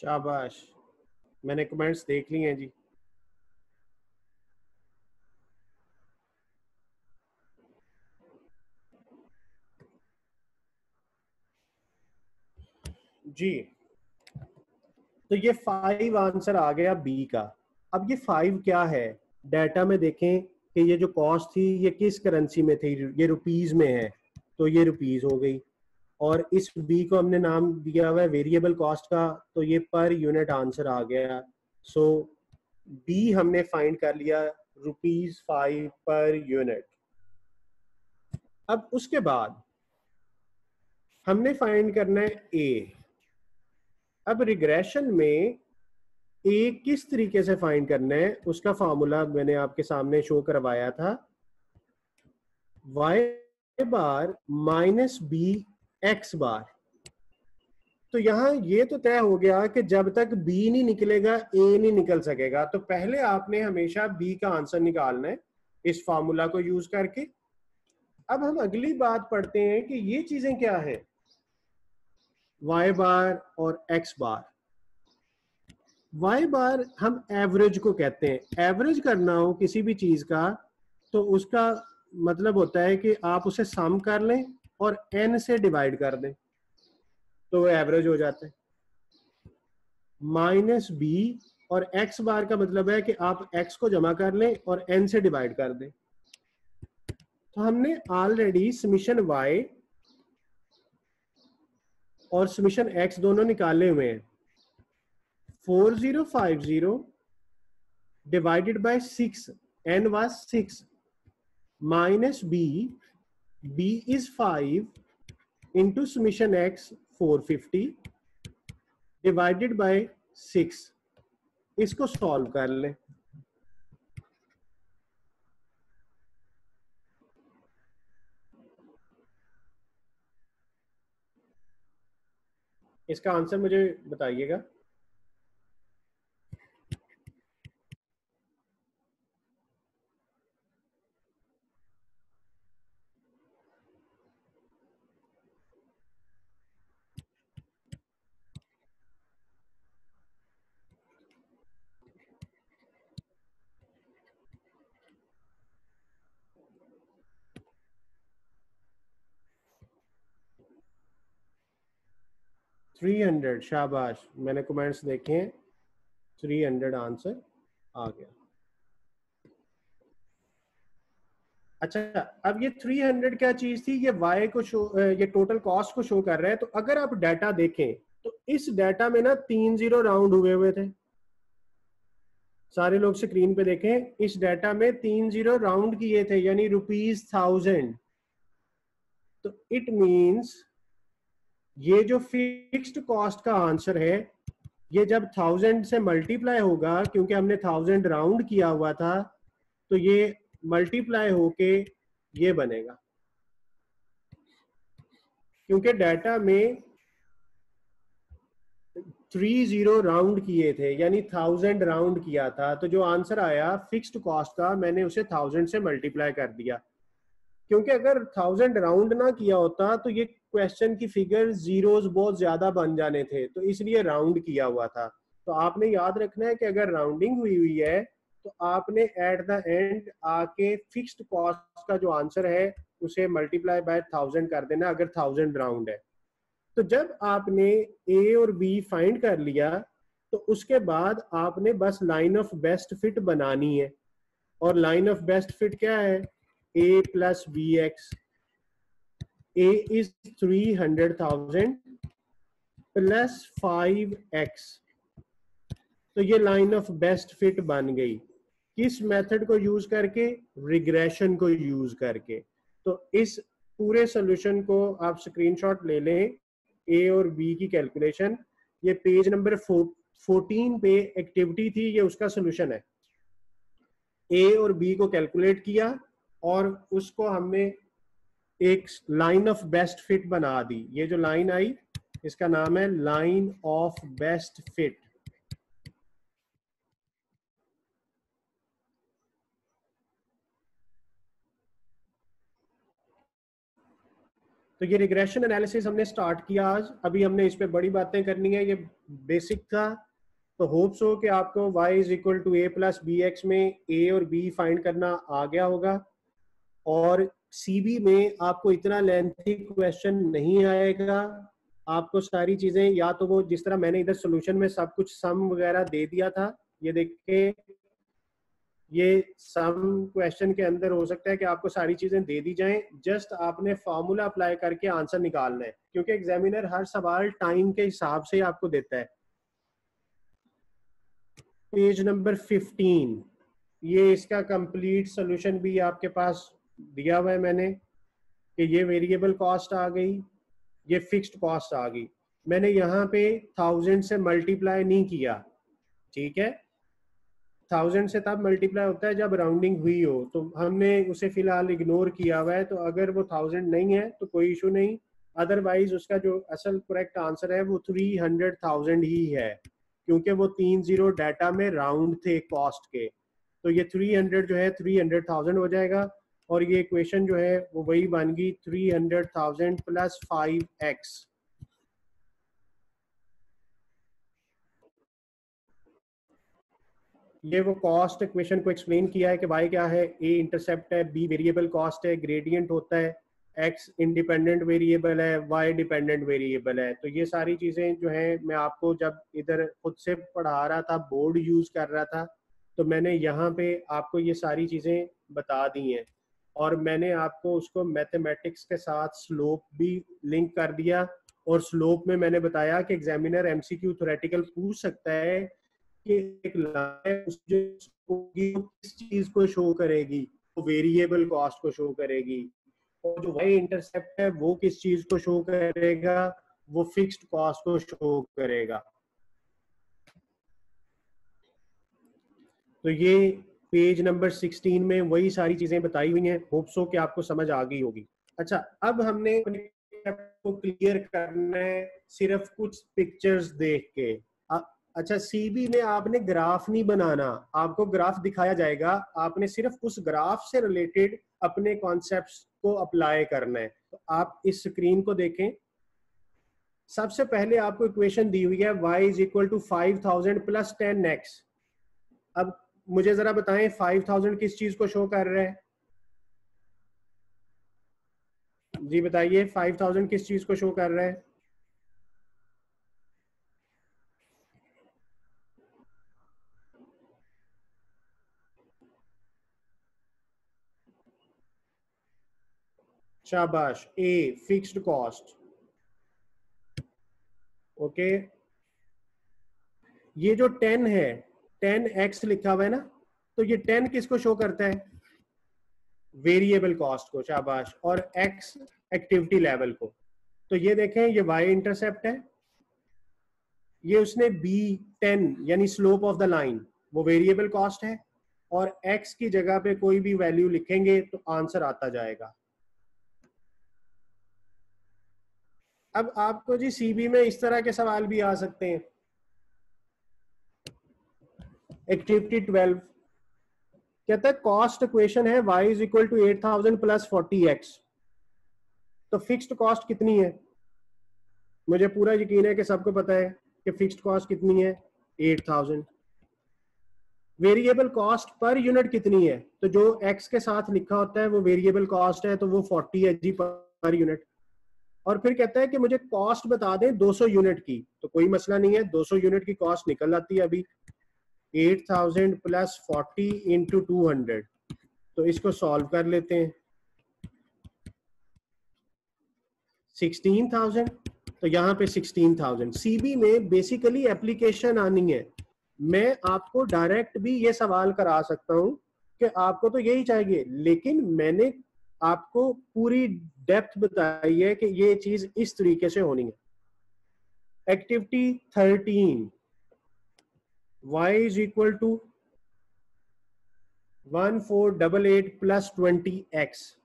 शाबाश। मैंने कमेंट्स देख ली हैं जी। जी। तो ये फाइव आंसर आ गया बी का। अब ये फाइव क्या है? डाटा में देखें कि ये जो कॉस्ट थी, ये किस करेंसी में थी? ये रुपीज़ में है। तो ये रुपीज़ हो गई। और इस बी को हमने नाम दिया हुआ है वेरिएबल कॉस्ट का तो ये पर यूनिट आंसर आ गया। सो so, बी हमने फाइंड कर लिया रुपीज़ फाइव पर यूनिट अब उसके बाद हमने फाइंड करना है ए अब रिग्रेशन में ए किस तरीके से फाइंड करना है उसका फॉर्मूला मैंने आपके सामने शो करवाया था। Y bar minus B X bar. तो यहाँ ये तो तय हो गया कि जब तक बी नहीं निकलेगा ए नहीं निकल सकेगा। तो पहले आपने हमेशा बी का आंसर निकालना है इस फॉर्मूला को यूज़ करके। अब हम अगली बात पढ़ते हैं कि ये चीज़ें क्या है? वाई बार और एक्स बार। वाई बार हम एवरेज को कहते हैं। एवरेज करना हो किसी भी चीज़ का तो उसका मतलब होता है कि आप उसे सम कर लें। और एन से डिवाइड कर दें तो वो एवरेज हो जाते है। माइनस बी और एक्स बार का मतलब है कि आप एक्स को जमा कर लें और एन से डिवाइड कर दें। तो हमने ऑलरेडी समिशन वाई और समिशन एक्स दोनों निकाले हुए हैं। Four zero five zero divided by six N was six minus B is five into summation X four fifty divided by six इसको सॉल्व कर लें। इसका आंसर मुझे बताइएगा। थ्री हंड्रेड शाबाश। मैंने कमेंट्स देखे हैं। थ्री हंड्रेड आंसर आ गया। अच्छा अब ये 300 क्या चीज़ थी? ये वाई को शो ये टोटल कॉस्ट को शो कर रहा है। तो अगर आप डाटा देखें तो इस डाटा में ना तीन ज़ीरो राउंड हुए हुए थे। सारे लोग स्क्रीन पे देखें, इस डाटा में तीन ज़ीरो राउंड किए थे, यानी रुपीज़ थाउज़ेंड तो इट मींस ये जो फिक्स्ड कॉस्ट का आंसर है, ये जब थाउज़ेंड से मल्टीप्लाई होगा, क्योंकि हमने थाउज़ेंड राउंड किया हुआ था तो ये मल्टीप्लाई होके ये बनेगा। क्योंकि डाटा में थ्री ज़ीरो राउंड किए थे, यानी थाउज़ेंड राउंड किया था तो जो आंसर आया फिक्स्ड कॉस्ट का, मैंने उसे थाउज़ेंड से मल्टीप्लाई कर दिया। क्योंकि अगर थाउज़ेंड राउंड ना किया होता तो ये क्वेश्चन की फिगर जीरोस बहुत ज़्यादा बन जाने थे तो इसलिए राउंड किया हुआ था। तो आपने याद रखना है कि अगर राउंडिंग हुई हुई है तो आपने एट द एंड आके फिक्स्ड कॉस्ट का जो आंसर है, उसे मल्टीप्लाई बाय थाउज़ेंड कर देना, अगर थाउज़ेंड राउंड है। तो जब आपने ए और बी फाइंड कर लिया तो उसके बाद आपने बस लाइन ऑफ़ बेस्ट फिट बनानी है। और लाइन ऑफ़ बेस्ट फिट क्या है? A plus B bx a is 300,000 plus 5x तो ये लाइन ऑफ़ बेस्ट फिट बन गई। किस मेथड को यूज़ करके? रिग्रेशन को यूज़ करके। तो इस पूरे सॉल्यूशन को आप स्क्रीनशॉट ले लें। ए और बी की कैलकुलेशन ये पेज नंबर फोर्टीन पे एक्टिविटी थी ये उसका सोल्यूशन है। ए और बी को कैलकुलेट किया और उसको हमने एक लाइन ऑफ़ बेस्ट फिट बना दी। ये जो लाइन आई, इसका नाम है लाइन ऑफ़ बेस्ट फिट तो ये रिग्रेशन एनालिसिस हमने स्टार्ट किया आज। अभी हमने इस पे बड़ी बातें करनी है। ये बेसिक था। तो होप्स हो कि आपको y is equal to A plus B X में a और b फाइंड करना आ गया होगा। और सीबी में आपको इतना लेंथी क्वेश्चन नहीं आएगा। आपको सारी चीज़ें, या तो वो जिस तरह मैंने इधर सोल्यूशन में सब कुछ सम वगैरह दे दिया था, ये देख के ये सम क्वेश्चन के अंदर हो सकता है कि आपको सारी चीज़ें दे दी जाएँ। जस्ट आपने फॉर्मूला अप्लाई करके आंसर निकालना है, क्योंकि एग्जामिनर हर सवाल टाइम के हिसाब से आपको देता है। पेज नंबर 15 ये इसका कंप्लीट सोल्यूशन भी आपके पास दिया हुआ है मैंने कि ये वेरिएबल कॉस्ट आ गई, ये फिक्स्ड कॉस्ट आ गई। मैंने यहाँ पे थाउज़ेंड से मल्टीप्लाई नहीं किया, ठीक है? थाउज़ेंड से तब मल्टीप्लाई होता है जब राउंडिंग हुई हो तो हमने उसे फ़िलहाल इग्नोर किया हुआ है तो अगर वो थाउज़ेंड नहीं है तो कोई इशू नहीं। अदरवाइज़ उसका जो असल करेक्ट आंसर है, वो थ्री हंड्रेड थाउज़ेंड ही है, क्योंकि वो तीन ज़ीरो डाटा में राउंड थे कॉस्ट के। तो ये थ्री हंड्रेड जो है थ्री हंड्रेड थाउज़ेंड हो जाएगा। और ये इक्वेशन जो है, वो वही बन गई three hundred thousand plus five X ये वो कॉस्ट इक्वेशन को एक्सप्लेन किया है कि भाई क्या है? ए इंटरसेप्ट है बी वेरिएबल कॉस्ट है ग्रेडियंट होता है एक्स इंडिपेंडेंट वेरिएबल है वाई डिपेंडेंट वेरिएबल है। तो ये सारी चीज़ें जो है, मैं आपको जब इधर खुद से पढ़ा रहा था बोर्ड यूज़ कर रहा था तो मैंने यहाँ पे आपको ये सारी चीज़ें बता दी हैं। और मैंने आपको उसको मैथमेटिक्स के साथ स्लोप भी लिंक कर दिया और स्लोप में मैंने बताया कि एग्जामिनर एमसीक्यू थोरेटिकल पूछ सकता है कि एक किस चीज़ को शो करेगी? वो वेरिएबल कॉस्ट को शो करेगी। और जो वाई इंटरसेप्ट है, वो किस चीज़ को शो करेगा? वो फिक्स्ड कॉस्ट को शो करेगा। तो ये पेज नंबर 16 में वही सारी चीज़ें बताई हुई हैं। होप्सो कि आपको समझ आ गई होगी। अच्छा अब हमने को क्लियर करना है सिर्फ़ कुछ पिक्चर्स देख के। अच्छा सीबी में आपने ग्राफ नहीं बनाना। आपको ग्राफ दिखाया जाएगा। आपने सिर्फ़ उस ग्राफ से रिलेटेड अपने कॉन्सेप्ट को अप्लाई करना है। तो आप इस स्क्रीन को देखें। सबसे पहले आपको इक्वेशन दी हुई है y is equal to five thousand plus ten X अब मुझे जरा बताएँ फाइव थाउज़ेंड किस चीज़ को शो कर रहा है? जी बताइए फाइव थाउज़ेंड किस चीज़ को शो कर रहा है? शाबाश ए फिक्स्ड कॉस्ट ओके ये जो टेन है टेन एक्स लिखा हुआ है ना तो ये टेन किसको शो करता है? वेरिएबल कॉस्ट को, शाबाश। और एक्स एक्टिविटी लेवल को। तो ये देखें, ये वाई इंटरसेप्ट है। ये उसने बी टेन यानी स्लोप ऑफ़ द लाइन वो वेरिएबल कॉस्ट है। और एक्स की जगह पे कोई भी वैल्यू लिखेंगे तो आंसर आता जाएगा। अब आपको जी सीबी में इस तरह के सवाल भी आ सकते हैं। एक्टिविटी ट्वेल्व कहता है कॉस्ट इक्वेशन है, y is equal to eight thousand plus forty X तो फिक्स्ड कॉस्ट कितनी है? मुझे पूरा यकीन है कि सबको पता है कि फिक्स्ड कॉस्ट कितनी है eight thousand variable cost per unit कितनी है? तो जो एक्स के साथ लिखा होता है, वो वेरिएबल कॉस्ट है तो वो फोर्टी है जी पर यूनिट और फिर कहता है कि मुझे कॉस्ट बता दें 200 यूनिट की। तो कोई मसला नहीं है 200 यूनिट की कॉस्ट निकल आती है अभी। 8000 प्लस 40 इंटू टू तो इसको सॉल्व कर लेते हैं। 16,000 तो यहाँ पे 16,000 सीबी में बेसिकली एप्लीकेशन आनी है। मैं आपको डायरेक्ट भी ये सवाल करा सकता हूँ कि आपको तो यही चाहिए लेकिन मैंने आपको पूरी डेप्थ बताई है कि ये चीज़ इस तरीके से होनी है। Activity thirteen one four double eight plus twenty X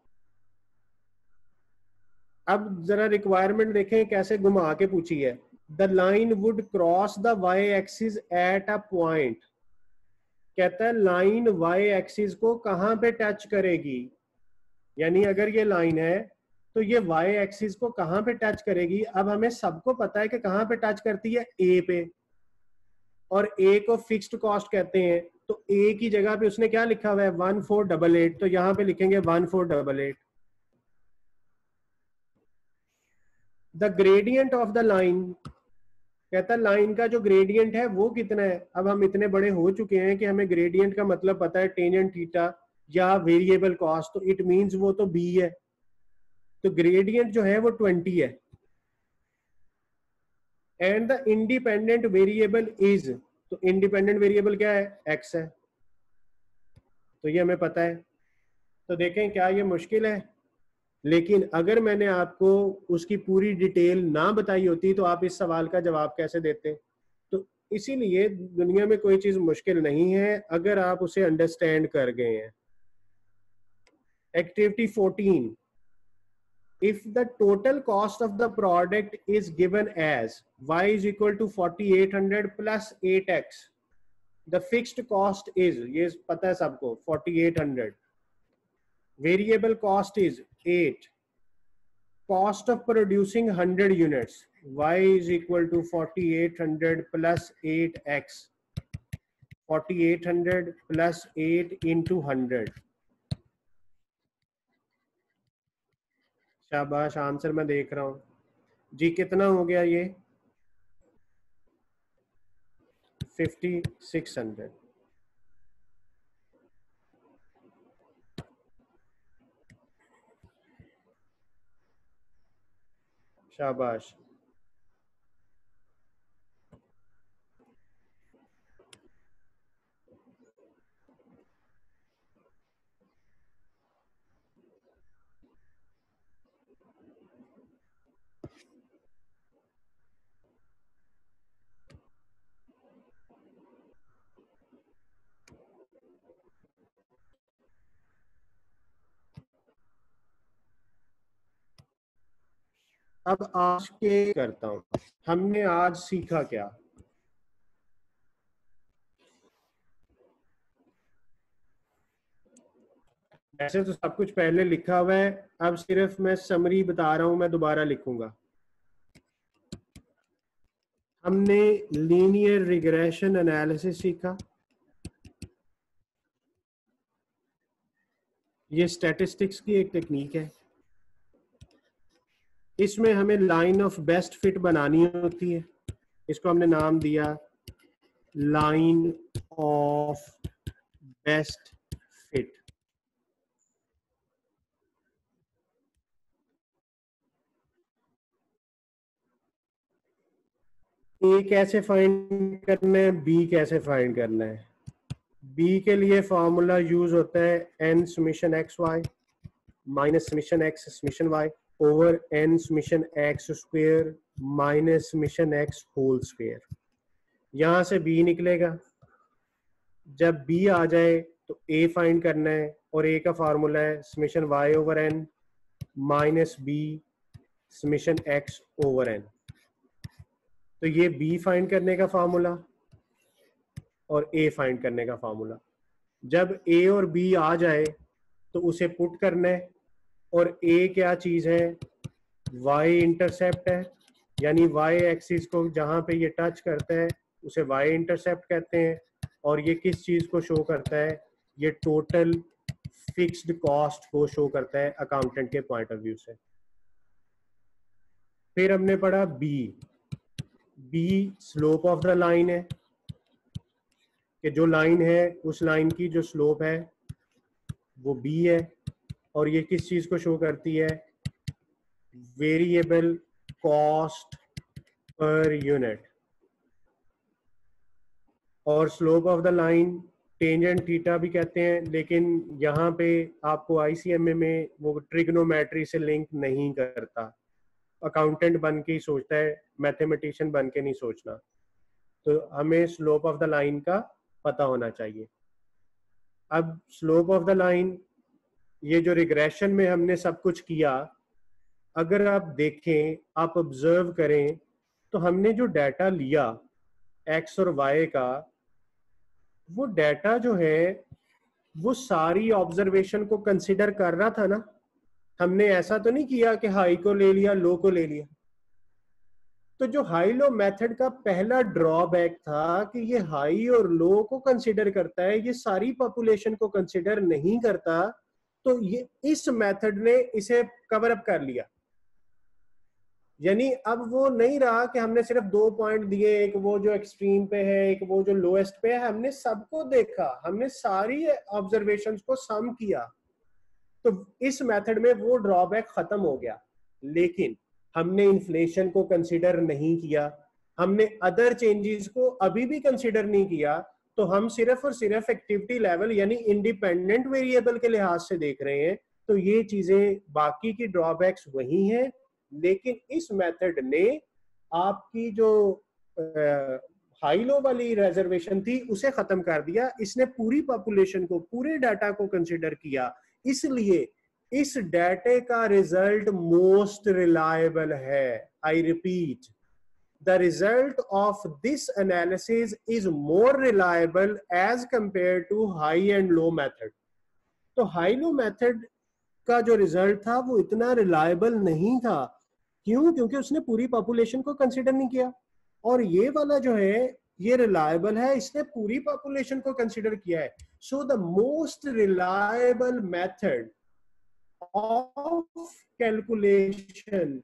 अब जरा रिक्वायरमेंट देखें कैसे घुमा के पूछी है। The line would cross the Y axis at a point कहता है लाइन वाई एक्सिस को कहाँ पे टच करेगी? यानी अगर ये लाइन है तो ये वाई एक्सिस को कहाँ पे टच करेगी? अब हमें सबको पता है कि कहाँ पे टच करती है? ए पे। और ए को फिक्स्ड कॉस्ट कहते हैं तो ए की जगह पे उसने क्या लिखा हुआ है? वन फोर डबल एट तो यहाँ पे लिखेंगे one four double eight the gradient of the line कहता है लाइन का जो ग्रेडियंट है, वो कितना है? अब हम इतने बड़े हो चुके हैं कि हमें ग्रेडियंट का मतलब पता है टेंजेंट थीटा या वेरिएबल कॉस्ट तो इट मींस वो तो बी है। तो ग्रेडियंट जो है, वो ट्वेंटी है। And the independent variable is तो इंडिपेंडेंट वेरिएबल क्या है? एक्स है। तो ये हमें पता है। तो देखें क्या ये मुश्किल है। लेकिन अगर मैंने आपको उसकी पूरी डिटेल ना बताई होती तो आप इस सवाल का जवाब कैसे देते? तो इसीलिए दुनिया में कोई चीज़ मुश्किल नहीं है, अगर आप उसे अंडरस्टैंड कर गए हैं। Activity 14 if the total cost of the product is given as y is equal to 4800 plus 8x the fixed cost is ye pata sabko 4800 variable cost is 8 cost of producing 100 units y is equal to 4800 plus 8x 4800 plus 8 into 100 शाबाश, आंसर मैं देख रहा हूँ। जी, कितना हो गया ये? फिफ्टी सिक्स हंड्रेड शाबाश। अब आज के करता हूँ। हमने आज सीखा क्या? ऐसे तो सब कुछ पहले लिखा हुआ है, अब सिर्फ़ मैं समरी बता रहा हूँ, मैं दोबारा लिखूँगा। हमने लीनियर रिग्रेशन एनालिसिस सीखा। ये स्टैटिस्टिक्स की एक टेक्निक है। इसमें हमें लाइन ऑफ़ बेस्ट फिट बनानी होती है। इसको हमने नाम दिया line of best fit A कैसे फाइंड करना है? बी कैसे फाइंड करना है? बी के लिए फॉर्मूला यूज़ होता है N summation X Y minus summation X summation Y over N summation X square minus summation X whole square यहाँ से बी निकलेगा। जब बी आ जाए तो ए फाइंड करना है और ए का फार्मूला है summation Y over N minus B summation X over N तो ये बी फाइंड करने का फार्मूला और ए फाइंड करने का फार्मूला जब ए और बी आ जाए तो उसे पुट करना है। और ए क्या चीज़ है? वाई इंटरसेप्ट है, यानी वाई एक्सिस को जहाँ पे ये टच करता है, उसे वाई इंटरसेप्ट कहते हैं। और ये किस चीज़ को शो करता है? ये टोटल फिक्स्ड कॉस्ट को शो करता है अकाउंटेंट के पॉइंट ऑफ़ व्यू से। फिर हमने पढ़ा B B slope of the line है, कि जो लाइन है, उस लाइन की जो स्लोप है, वो बी है। और ये किस चीज़ को शो करती है? वेरिएबल कॉस्ट पर यूनिट और slope of the line tangent theta भी कहते हैं, लेकिन यहाँ पे आपको आईसीएमए में वो ट्रिग्नोमेट्री से लिंक नहीं करता। अकाउंटेंट बन के ही सोचता है मैथमेटिशियन बन के नहीं सोचना। तो हमें स्लोप ऑफ़ द लाइन का पता होना चाहिए। अब स्लोप ऑफ़ द लाइन ये जो रिग्रेशन में हमने सब कुछ किया, अगर आप देखें, आप ऑब्ज़र्व करें तो हमने जो डाटा लिया एक्स और वाई का, वो डाटा जो है, वो सारी ऑब्जर्वेशन को कंसिडर कर रहा था ना। हमने ऐसा तो नहीं किया कि हाई को ले लिया लो को ले लिया। तो जो हाई लो मेथड का पहला ड्रॉबैक था कि ये हाई और लो को कंसिडर करता है, ये सारी पॉपुलेशन को कंसिडर नहीं करता तो ये, इस मेथड ने इसे कवर अप कर लिया। यानी अब वो नहीं रहा कि हमने सिर्फ़ दो पॉइंट दिए, एक वो जो एक्सट्रीम पे है, एक वो जो लोएस्ट पे है, हमने सबको देखा, हमने सारी ऑब्जर्वेशन को सम किया। तो इस मेथड में वो ड्रॉबैक खत्म हो गया। लेकिन हमने इन्फ्लेशन को कंसिडर नहीं किया, हमने अदर चेंजेस को अभी भी कंसिडर नहीं किया तो हम सिर्फ़ और सिर्फ़ एक्टिविटी लेवल यानी इंडिपेंडेंट वेरिएबल के लिहाज से देख रहे हैं तो ये चीज़ें बाकी की ड्रॉबैक्स वही हैं, लेकिन इस मेथड ने आपकी जो हाई लो वाली रिजर्वेशन थी, उसे खत्म कर दिया। इसने पूरी पॉपुलेशन को, पूरे डाटा को कंसिडर किया। इसलिए इस डाटे का रिज़ल्ट मोस्ट रिलायबल है। I repeat the result of this analysis is more reliable as compare to high and low method तो हाई लो मेथड का जो रिज़ल्ट था, वो इतना रिलायबल नहीं था। क्यों? क्योंकि उसने पूरी पॉपुलेशन को कंसिडर नहीं किया। और ये वाला जो है, ये रिलायबल है, इसने पूरी पॉपुलेशन को कंसिडर किया है। So the most reliable method of calculation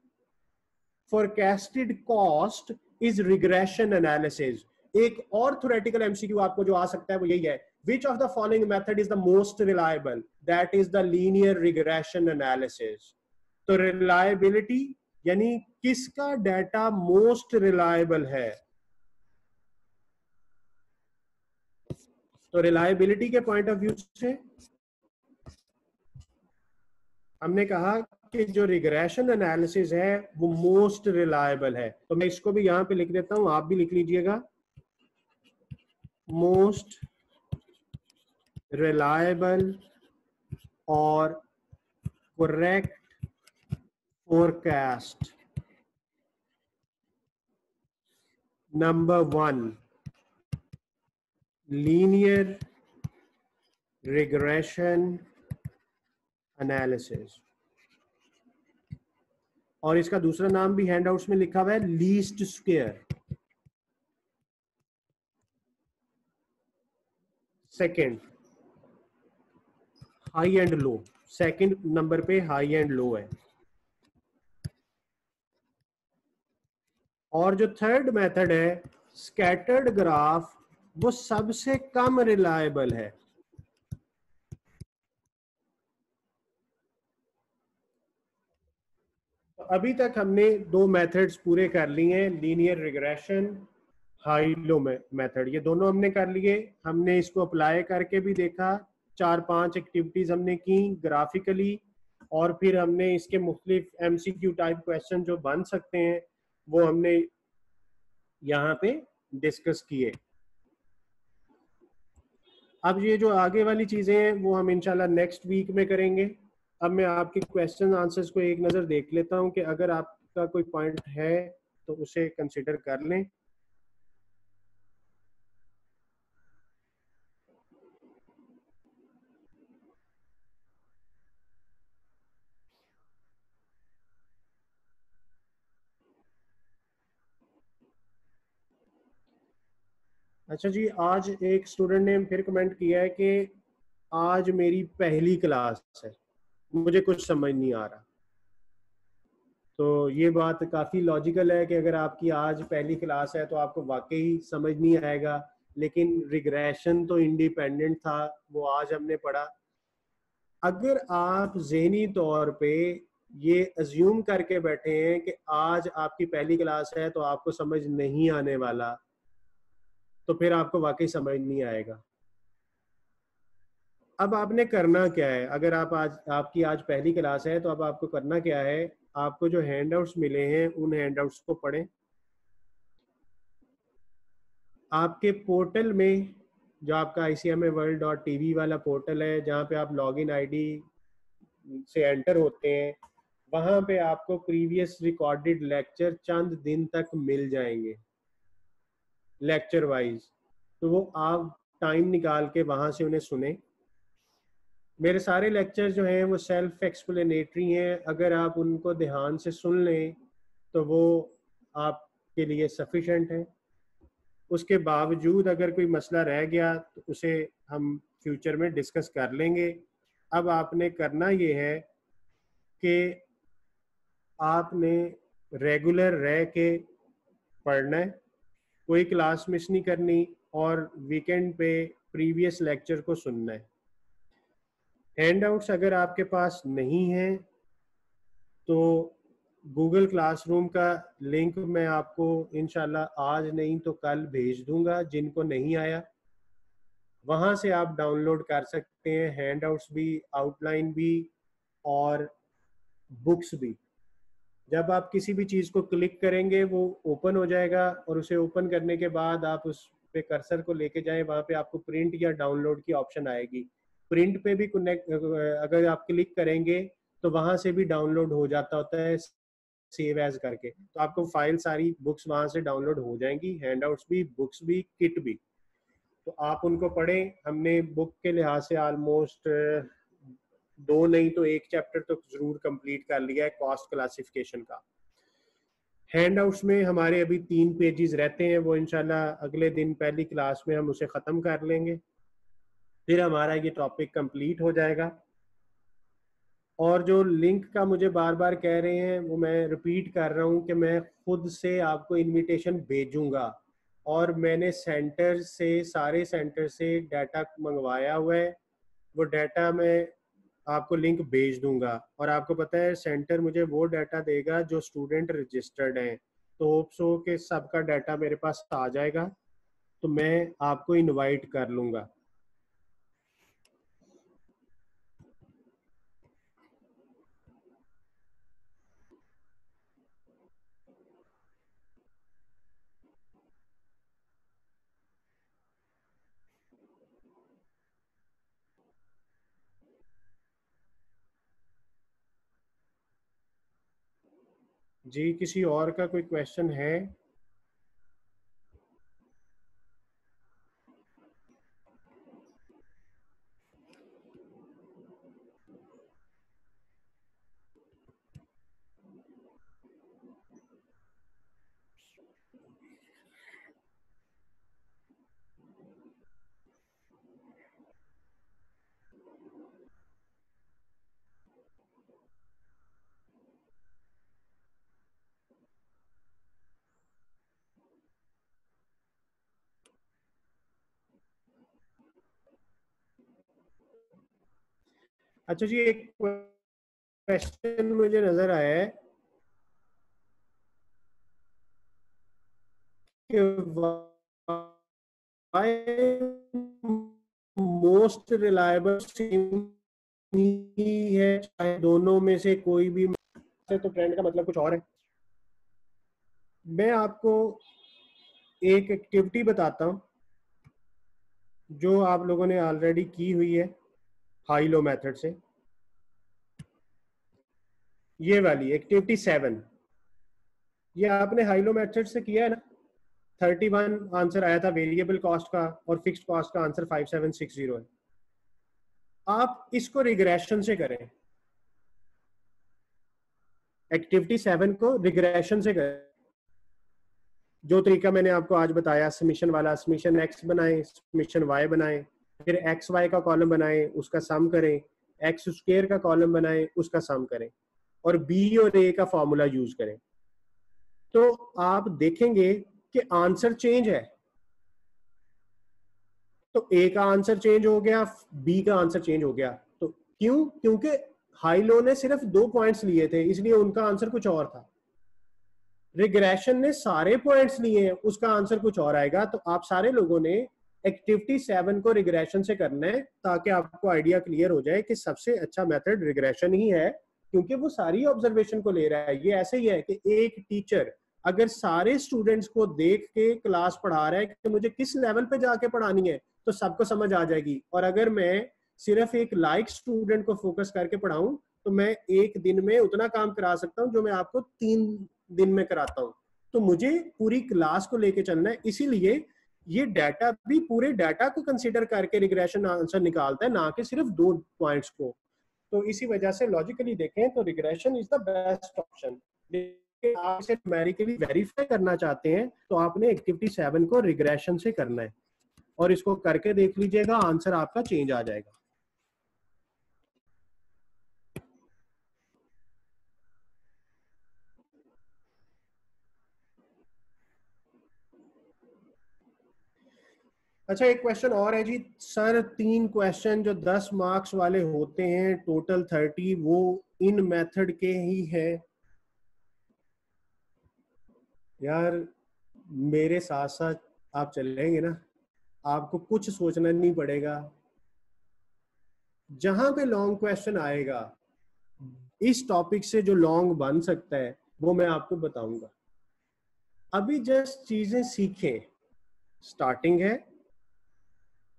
forecasted cost is regression analysis एक और थोरेटिकल एमसीक्यू आपको जो आ सकता है वो यही है। Which of the following method is the most reliable that is the linear regression analysis तो रिलायबिलिटी यानी किसका डाटा मोस्ट रिलायबल है? तो रिलायबिलिटी के पॉइंट ऑफ़ व्यू से हमने कहा कि जो रिग्रेशन एनालिसिस है वो मोस्ट रिलायबल है। तो मैं इसको भी यहाँ पे लिख देता हूँ आप भी लिख लीजिएगा। मोस्ट रिलायबल और correct forecast Number one, linear regression analysis. और इसका दूसरा नाम भी हैंडआउट्स में लिखा हुआ है least square second high and low second number पे हाई एंड लो है. और जो थर्ड मेथड है स्कैटर्ड ग्राफ वो सबसे कम रिलायबल है तो अभी तक हमने दो मेथड्स पूरे कर लिए linear regression high low method ये दोनों हमने कर लिए। हमने इसको अप्लाई करके भी देखा। चार पाँच एक्टिविटीज़ हमने की ग्राफिकली और फिर हमने इसके मुख्तलिफ़ एमसीक्यू टाइप क्वेश्चन जो बन सकते हैं, वो हमने यहाँ पे डिस्कस किए। अब ये जो आगे वाली चीज़ें हैं, वो हम इंशाल्लाह नेक्स्ट वीक में करेंगे। अब मैं आपके क्वेश्चन आंसर्स को एक नज़र देख लेता हूँ कि अगर आपका कोई पॉइंट है तो उसे कंसिडर कर लें। अच्छा जी, आज एक स्टूडेंट ने फिर कमेंट किया है कि आज मेरी पहली क्लास है। मुझे कुछ समझ नहीं आ रहा। तो ये बात काफ़ी लॉजिकल है कि अगर आपकी आज पहली क्लास है तो आपको वाकई समझ नहीं आएगा, लेकिन रिग्रेशन तो इंडिपेंडेंट था, वो आज हमने पढ़ा। अगर आप जहनी तौर पे ये अज्यूम करके बैठे हैं कि आज आपकी पहली क्लास है तो आपको समझ नहीं आने वाला तो फिर आपको वाकई समझ नहीं आएगा। अब आपने करना क्या है? अगर आप आज, आपकी आज पहली क्लास है तो अब आपको करना क्या है? आपको जो हैंडआउट्स मिले हैं, उन हैंडआउट्स को पढ़ें। आपके पोर्टल में, जो आपका I C world dot T V वाला पोर्टल है, जहाँ पे आप लॉग इन आई डी से एंटर होते हैं, वहाँ पे आपको प्रीवियस रिकॉर्डेड लेक्चर चंद दिन तक मिल जाएँगे लेक्चर वाइज तो वो आप टाइम निकाल के वहाँ से उन्हें सुने। मेरे सारे लेक्चर जो हैं वो सेल्फ एक्सप्लेनेटरी हैं। अगर आप उनको ध्यान से सुन लें तो वो आपके लिए सफिशेंट है। उसके बावजूद अगर कोई मसला रह गया तो उसे हम फ्यूचर में डिस्कस कर लेंगे। अब आपने करना ये है कि आपने रेगुलर रह के पढ़ना है। कोई क्लास मिस नहीं करनी और वीकेंड पे प्रीवियस लेक्चर को सुनना है। हैंडआउट्स अगर आपके पास नहीं है तो गूगल क्लासरूम का लिंक मैं आपको इनशाला आज नहीं तो कल भेज दूँगा, जिनको नहीं आया। वहाँ से आप डाउनलोड कर सकते हैं, हैंडआउट्स भी, आउटलाइन भी और बुक्स भी। जब आप किसी भी चीज़ को क्लिक करेंगे, वो ओपन हो जाएगा और उसे ओपन करने के बाद आप उस पे कर्सर को लेके जाएँ, वहाँ पे आपको प्रिंट या डाउनलोड की ऑप्शन आएगी। प्रिंट पे भी कनेक्ट अगर आप क्लिक करेंगे तो वहाँ से भी डाउनलोड हो जाता होता है सेव एज करके। तो आपको फ़ाइल सारी बुक्स वहाँ से डाउनलोड हो जाएँगी हैंडआउट्स भी बुक्स भी किट भी। तो आप उनको पढ़ें। हमने बुक के लिहाज से ऑलमोस्ट दो नहीं तो एक चैप्टर तो ज़रूर कंप्लीट कर लिया है कॉस्ट क्लासिफिकेशन का। हैंडआउट्स में हमारे अभी तीन पेजेस रहते हैं। वो इनशाला अगले दिन पहली क्लास में हम उसे ख़त्म कर लेंगे। फिर हमारा ये टॉपिक कंप्लीट हो जाएगा। और जो लिंक का मुझे बार बार कह रहे हैं, वो मैं रिपीट कर रहा हूँ कि मैं खुद से आपको इनविटेशन भेजूँगा। और मैंने सेंटर से, सारे सेंटर से डाटा मंगवाया हुआ है। वो डाटा मैं आपको लिंक भेज दूँगा। और आपको पता है सेंटर मुझे वो डाटा देगा जो स्टूडेंट रजिस्टर्ड हैं। तो होप्स हो के सबका डाटा मेरे पास आ जाएगा। तो मैं आपको इनवाइट कर लूँगा। जी किसी और का कोई क्वेश्चन है? अच्छा जी, एक क्वेश्चन मुझे नज़र आया है कि मोस्ट रिलायबल है चाहे दोनों में से कोई भी तो ट्रेंड का मतलब कुछ और है। मैं आपको एक एक्टिविटी बताता हूँ, जो आप लोगों ने ऑलरेडी की हुई है। हाई लो मेथड से। ये वाली एक्टिविटी सेवन ये आपने हाई लो मेथड से किया है ना? थर्टी वन आंसर आया था वेरिएबल कॉस्ट का और फिक्स्ड कॉस्ट का answer five seven six zero है। आप इसको रिग्रेशन से करें। एक्टिविटी सेवन को रिग्रेशन से करें। जो तरीका मैंने आपको आज बताया समीशन वाला समीशन एक्स बनाए समीशन वाई बनाए फिर एक्स वाई का कॉलम बनाए, उसका सम करें। एक्स स्क्र का कॉलम बनाए, उसका सम करें। और बी और ए का फॉर्मूला यूज़ करें। तो आप देखेंगे कि आंसर चेंज है। तो ए का आंसर चेंज हो गया बी का आंसर चेंज हो गया। तो क्यों? क्योंकि हाई लो ने सिर्फ़ दो पॉइंट्स लिए थे, इसलिए उनका आंसर कुछ और था। रिग्रेशन ने सारे पॉइंट्स लिए हैं उसका आंसर कुछ और आएगा। तो आप सारे लोगों ने एक्टिविटी सेवन को रिग्रेशन से करना है, ताकि आपको आइडिया क्लियर हो जाए कि सबसे अच्छा मेथड रिग्रेशन ही है, क्योंकि वो सारी ऑब्जर्वेशन को ले रहा है। ये ऐसे ही है कि एक टीचर अगर सारे स्टूडेंट्स को देख के क्लास पढ़ा रहा है कि मुझे किस लेवल पे जाके पढ़ानी है तो सबको समझ आ जाएगी। और अगर मैं सिर्फ़ एक लाइक स्टूडेंट को फोकस करके पढ़ाऊं तो मैं एक दिन में उतना काम करा सकता हूँ जो मैं आपको तीन दिन में कराता हूँ। तो मुझे पूरी क्लास को लेके चलना है। इसीलिए ये डाटा भी पूरे डाटा को कंसिडर करके रिग्रेशन आंसर निकालता है, ना कि सिर्फ़ दो पॉइंट्स को। तो इसी वजह से लॉजिकली देखें तो regression is the best option आप इसे न्यूमेरिकली वेरीफाई करना चाहते हैं तो आपने एक्टिविटी सेवन को रिग्रेशन से करना है। और इसको करके देख लीजिएगा आंसर आपका चेंज आ जाएगा। अच्छा एक क्वेश्चन और है जी। सर, तीन क्वेश्चन जो दस मार्क्स वाले होते हैं टोटल थर्टी वो इन मेथड के ही है। यार, मेरे साथ साथ आप चलेंगे ना, आपको कुछ सोचना नहीं पड़ेगा। जहाँ पे लॉन्ग क्वेश्चन आएगा, इस टॉपिक से जो लॉन्ग बन सकता है, वो मैं आपको बताऊँगा। अभी जस्ट चीज़ें सीखें। स्टार्टिंग है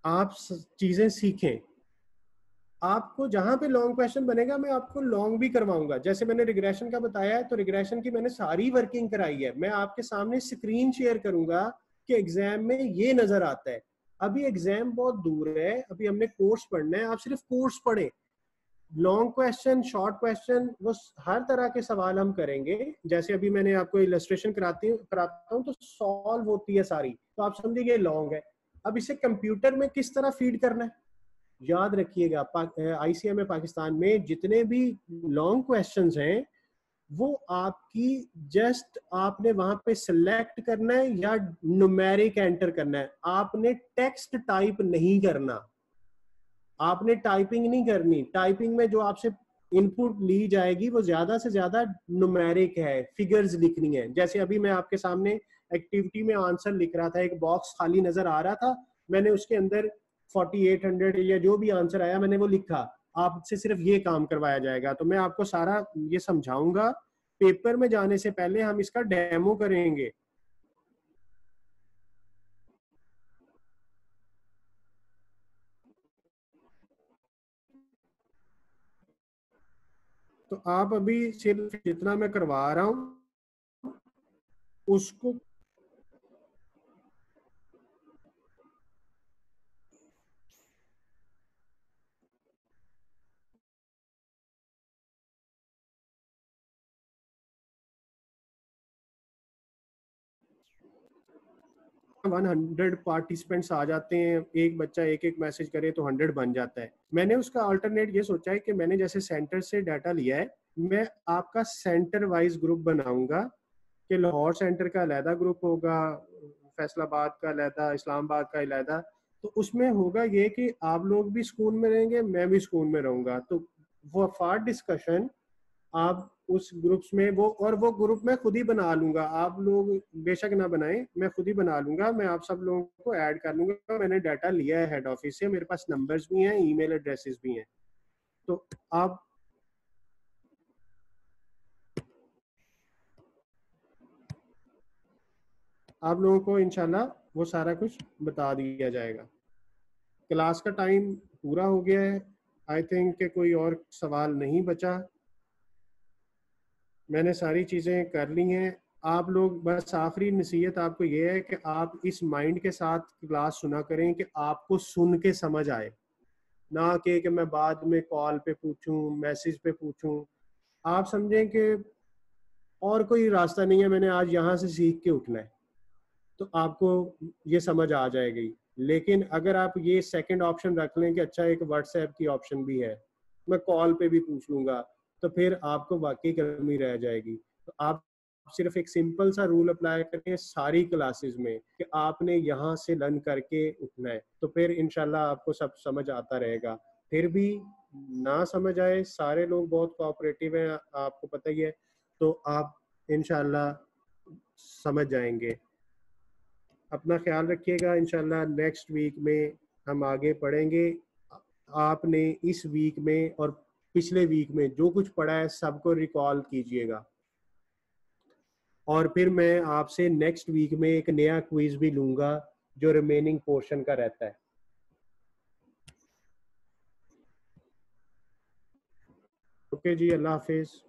आप चीज़ें सीखें। आपको जहाँ पे लॉन्ग क्वेश्चन बनेगा, मैं आपको लॉन्ग भी करवाऊँगा। जैसे मैंने रिग्रेशन का बताया है तो रिग्रेशन की मैंने सारी वर्किंग कराई है। मैं आपके सामने स्क्रीन शेयर करूँगा कि एग्ज़ाम में ये नज़र आता है। अभी एग्ज़ाम बहुत दूर है, अभी हमने कोर्स पढ़ना है, आप सिर्फ़ कोर्स पढ़े। लॉन्ग क्वेश्चन शॉर्ट क्वेश्चन वो हर तरह के सवाल हम करेंगे। जैसे अभी मैंने आपको इलस्ट्रेशन कराती कराता हूँ तो सॉल्व होती है सारी। तो आप समझिए लॉन्ग है। अब इसे कंप्यूटर में किस तरह फ़ीड करना है? याद रखिएगा आईसीएम पाकिस्तान में जितने भी लॉन्ग क्वेश्चंस हैं, वो आपकी जस्ट आपने वहाँ पे सिलेक्ट करना है या न्यूमेरिक एंटर करना है। आपने टेक्स्ट टाइप नहीं करना। आपने टाइपिंग नहीं करनी। टाइपिंग में जो आपसे इनपुट ली जाएगी, वो ज़्यादा से ज़्यादा नुमेरिक है फिगर्स लिखनी है। जैसे अभी मैं आपके सामने एक्टिविटी में आंसर लिख रहा था, एक बॉक्स खाली नज़र आ रहा था, मैंने उसके अंदर 4800 या जो भी आंसर आया, मैंने वो लिखा। आपसे सिर्फ़ ये काम करवाया जाएगा। तो मैं आपको सारा ये समझाऊँगा। पेपर में जाने से पहले हम इसका डेमो करेंगे। तो आप अभी सिर्फ़ जितना मैं करवा रहा हूँ, उसको वन हंड्रेड पार्टिसिपेंट्स आ जाते हैं, एक बच्चा एक एक मैसेज करे तो हंड्रेड बन जाता है। मैंने उसका अल्टरनेट ये सोचा है कि मैंने जैसे सेंटर से डाटा लिया है, मैं आपका सेंटर वाइज ग्रुप बनाऊँगा कि लाहौर सेंटर का अलहदा ग्रुप होगा, फैसलाबाद का अलहदा, इस्लामाबाद का अलहदा। तो उसमें होगा ये कि आप लोग भी स्कूल में रहेंगे, मैं भी स्कूल में रहूँगा। तो वो फार डिस्कशन आप उस ग्रुप्स में वो, और वो ग्रुप मैं खुद ही बना लूँगा। आप लोग बेशक ना बनाएँ, मैं खुद ही बना लूँगा। मैं आप सब लोगों को ऐड कर लूँगा। मैंने डाटा लिया है हेड ऑफ़िस से, मेरे पास नंबर्स भी हैं ईमेल एड्रेसेस भी हैं। तो आप आप लोगों को इनशाला वो सारा कुछ बता दिया जाएगा। क्लास का टाइम पूरा हो गया है। आई थिंक कोई और सवाल नहीं बचा। मैंने सारी चीज़ें कर ली हैं। आप लोग बस आखिरी नसीहत आपको ये है कि आप इस माइंड के साथ क्लास सुना करें कि आपको सुन के समझ आए। ना कि कि मैं बाद में कॉल पे पूछूँ, मैसेज पे पूछूँ। आप समझें कि और कोई रास्ता नहीं है, मैंने आज यहाँ से सीख के उठना है। तो आपको ये समझ आ जाएगी। लेकिन अगर आप ये सेकंड ऑप्शन रख लें कि अच्छा एक व्हाट्सएप की ऑप्शन भी है। मैं कॉल पे भी पूछ लूँगा। तो फिर आपको वाकई कमी रह जाएगी। तो आप सिर्फ़ एक सिंपल सा रूल अप्लाई करें सारी क्लासेस में कि आपने यहाँ से लर्न करके उठना है। तो फिर इनशाला आपको सब समझ आता रहेगा। फिर भी ना समझ आए, सारे लोग बहुत कोऑपरेटिव हैं, आपको पता ही है तो आप इनशाला समझ जाएँगे। अपना ख्याल रखिएगा इनशाला नेक्स्ट वीक में हम आगे पढ़ेंगे। आपने इस वीक में और पिछले वीक में जो कुछ पढ़ा है सबको रिकॉल कीजिएगा। और फिर मैं आपसे नेक्स्ट वीक में एक नया क्विज भी लूँगा, जो रिमेनिंग पोर्शन का रहता है। ओके okay जी, अल्लाह हाफिज़।